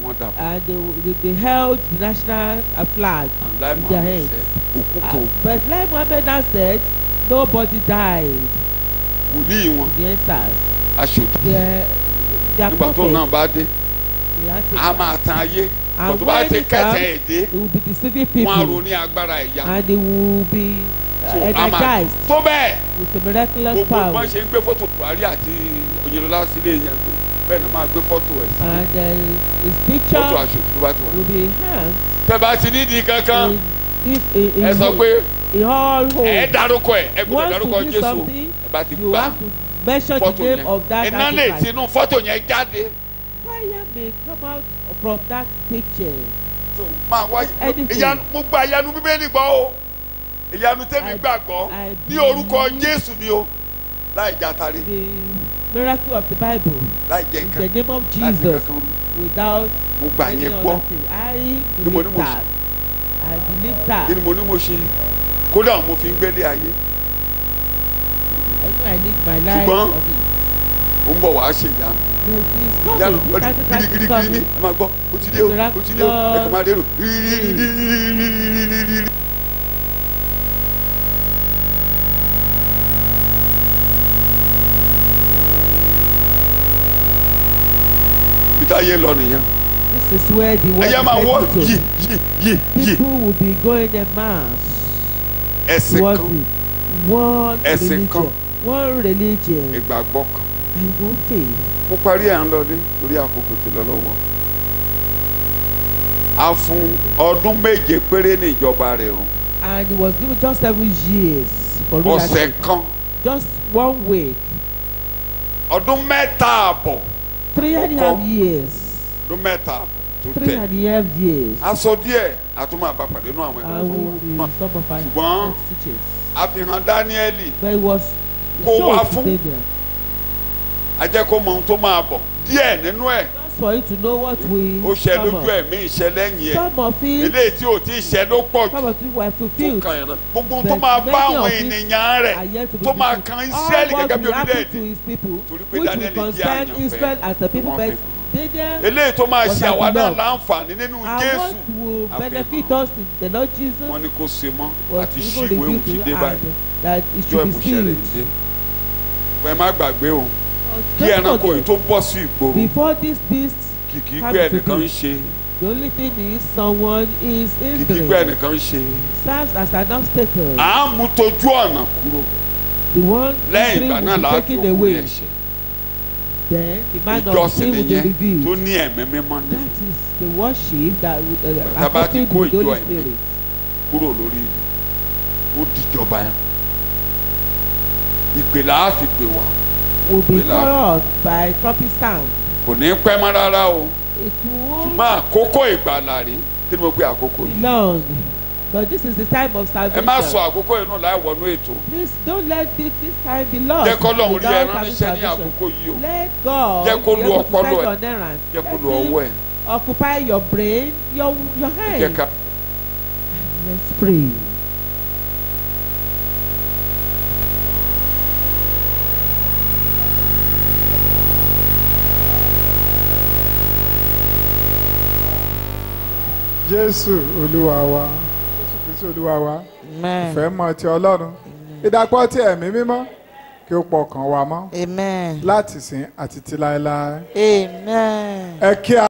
wọ́n. and they, they, they held the national uh, flag. Lai in their hands. òkú Uh, but like Mohammed now said nobody died. Wòlíì wọn. The answers. aṣòdì. Their their nígbà tó náà prophet bá dé a máa tan ayé. And when kẹsẹ̀ comes, they will be deceiving wọn á ro people agbára and they will be uh, So, energized tó bẹ́ẹ̀. with a miraculous gbogbo bọ́n ṣe ń gbé fọ́tò Buhari àti Oyinlọ́lá sílé yẹn bẹ́ẹ̀ ni máa gbé fọ́tò ẹ̀ sí. And uh, his fọ́tò picture aṣòdì tó bá ti wà. will be hanged tẹ́ bá ti nídìí kankan ẹ sọ pé ẹ dárúkọ ẹ ẹ gbọ́dọ̀ dárúkọ Jésù. ẹ bá ti you gbà. fọ́tò yẹn. iná lè tinú fọ́tò yẹn jáde. Fire may come out from that picture. So, máa wá ìyanu mo gba ìyanu bíbélì gbọ́ o. Ìyanu tẹ́mi gbàgbọ́. Ní orúkọ Jésù ni o. Láì játari the miracle of the bible. Láì in the name of jesus without any other thing. I believe that. I believe that. kí ni mo ní mo ṣe? Kódà mo fi ń gbélé ayé. i know i live my life on it. ṣùgbọ́n ó ń bọ̀ wá ṣe ìyanu. Yàrá gidigidi ní ẹ máa gbọ́. Ó ti dé o ó ti dé o. Ẹ kàn máa dé o. Rírírírírírírí. Peter yé lọ nìyẹn This is where the ẹyẹ world máa wọ is heading to. yí yí yí People will be going en masse ẹ̀sìn kan. One Ẹ̀sìn kan. One religion ìgbàgbọ́ kan and one faith. mo parí ẹ̀ ń lọ dé torí àkókò ti lọ lọ́wọ́ a fún ọdún méje péré ní ìjọba rẹ̀ o And he was given just seven years for ọ̀sẹ̀ rulership. kan Just one week. ọdún mẹ́ta àbọ̀ three and a half years. ọdún mẹ́ta tó tẹ̀ three and a half years. aṣọ díẹ̀ a tún máa bá pàdé nínú àwọn ẹgbẹ́ fún wa ṣùgbọ́n àfihàn dáníẹ́lì kó wá fún ajẹ́kọ̀ọ́ mọ̀ ohun tó máa bọ̀ díẹ̀ nínú ẹ̀ for you to know what we. ó ṣe lójú ẹ̀mí ìṣẹ́ lẹ́yìn ẹ̀. some of it. eléyìí tí ò tí ì ṣẹ ló pọ̀ jù. some of it were gbogbo tó máa bá àwọn ènìyàn rẹ̀ tó máa kan israẹli gẹ́gẹ́ bí orílẹ̀-èdè. torí pé daniel jẹ́ àyànfẹ́ eléyìí tó máa ṣe àwa náà láǹfààní nínú jésù. àfẹ́mọ́ wọn ni kò ṣe mọ́ àti ṣíwèé òun báyìí. jọ ìmúṣẹ rẹ̀ ń dé. Pẹ̀lú má gbàgbé òun kí ẹranko yìí tó bọ́ sí ìgboro. Before this beast kìkì pé ẹnìkan ń ṣe. The only thing is someone is kìkì pé ẹnìkan ń ṣe. Serves as an obstacle. À ń mú tójú ọ̀nà kúrò. The one lẹ́yìn ìgbà náà taken òkú away. ẹ̀ṣẹ̀. Then the man of sin will be nìyẹn tó revealed ní ẹ̀mí mímọ́ ní. That is the worship that uh, kó with the Holy. Spirit. kúrò lórí ilẹ̀. Ó dìjọba yẹn ìpè là á fi pè wá will be followed by trumpet sound. Kò ní pẹ́ mọ́ rárá o. Ṣùgbọ́n àkókò ìgbàlà rí. Kí ni mo pe àkókò yìí? Long. But this is the time of ẹ salvation. má sọ àkókò nù láì wọnú ètò. Please don't let this, this time be lost jẹ́ kọ́ lọ́run rí ẹran níṣẹ́ ní àkókò yìí o. Let God Jẹ́ kó to ọpọlọ ẹ̀. jẹ́ kó him ọwọ́ ẹ̀. occupy your brain your your hand let's pray. Jésù olúwa wa. Jésù kristu olúwa wa. Amen. Ìfẹ́ mọ́ ti ọlọ́run. Ìdàpọ̀ ti ẹ̀mí mímọ́. Kí ó pọ̀ kàn wá mọ́. Amen. Láti sìn àti ti láéláé. Ẹ kí a.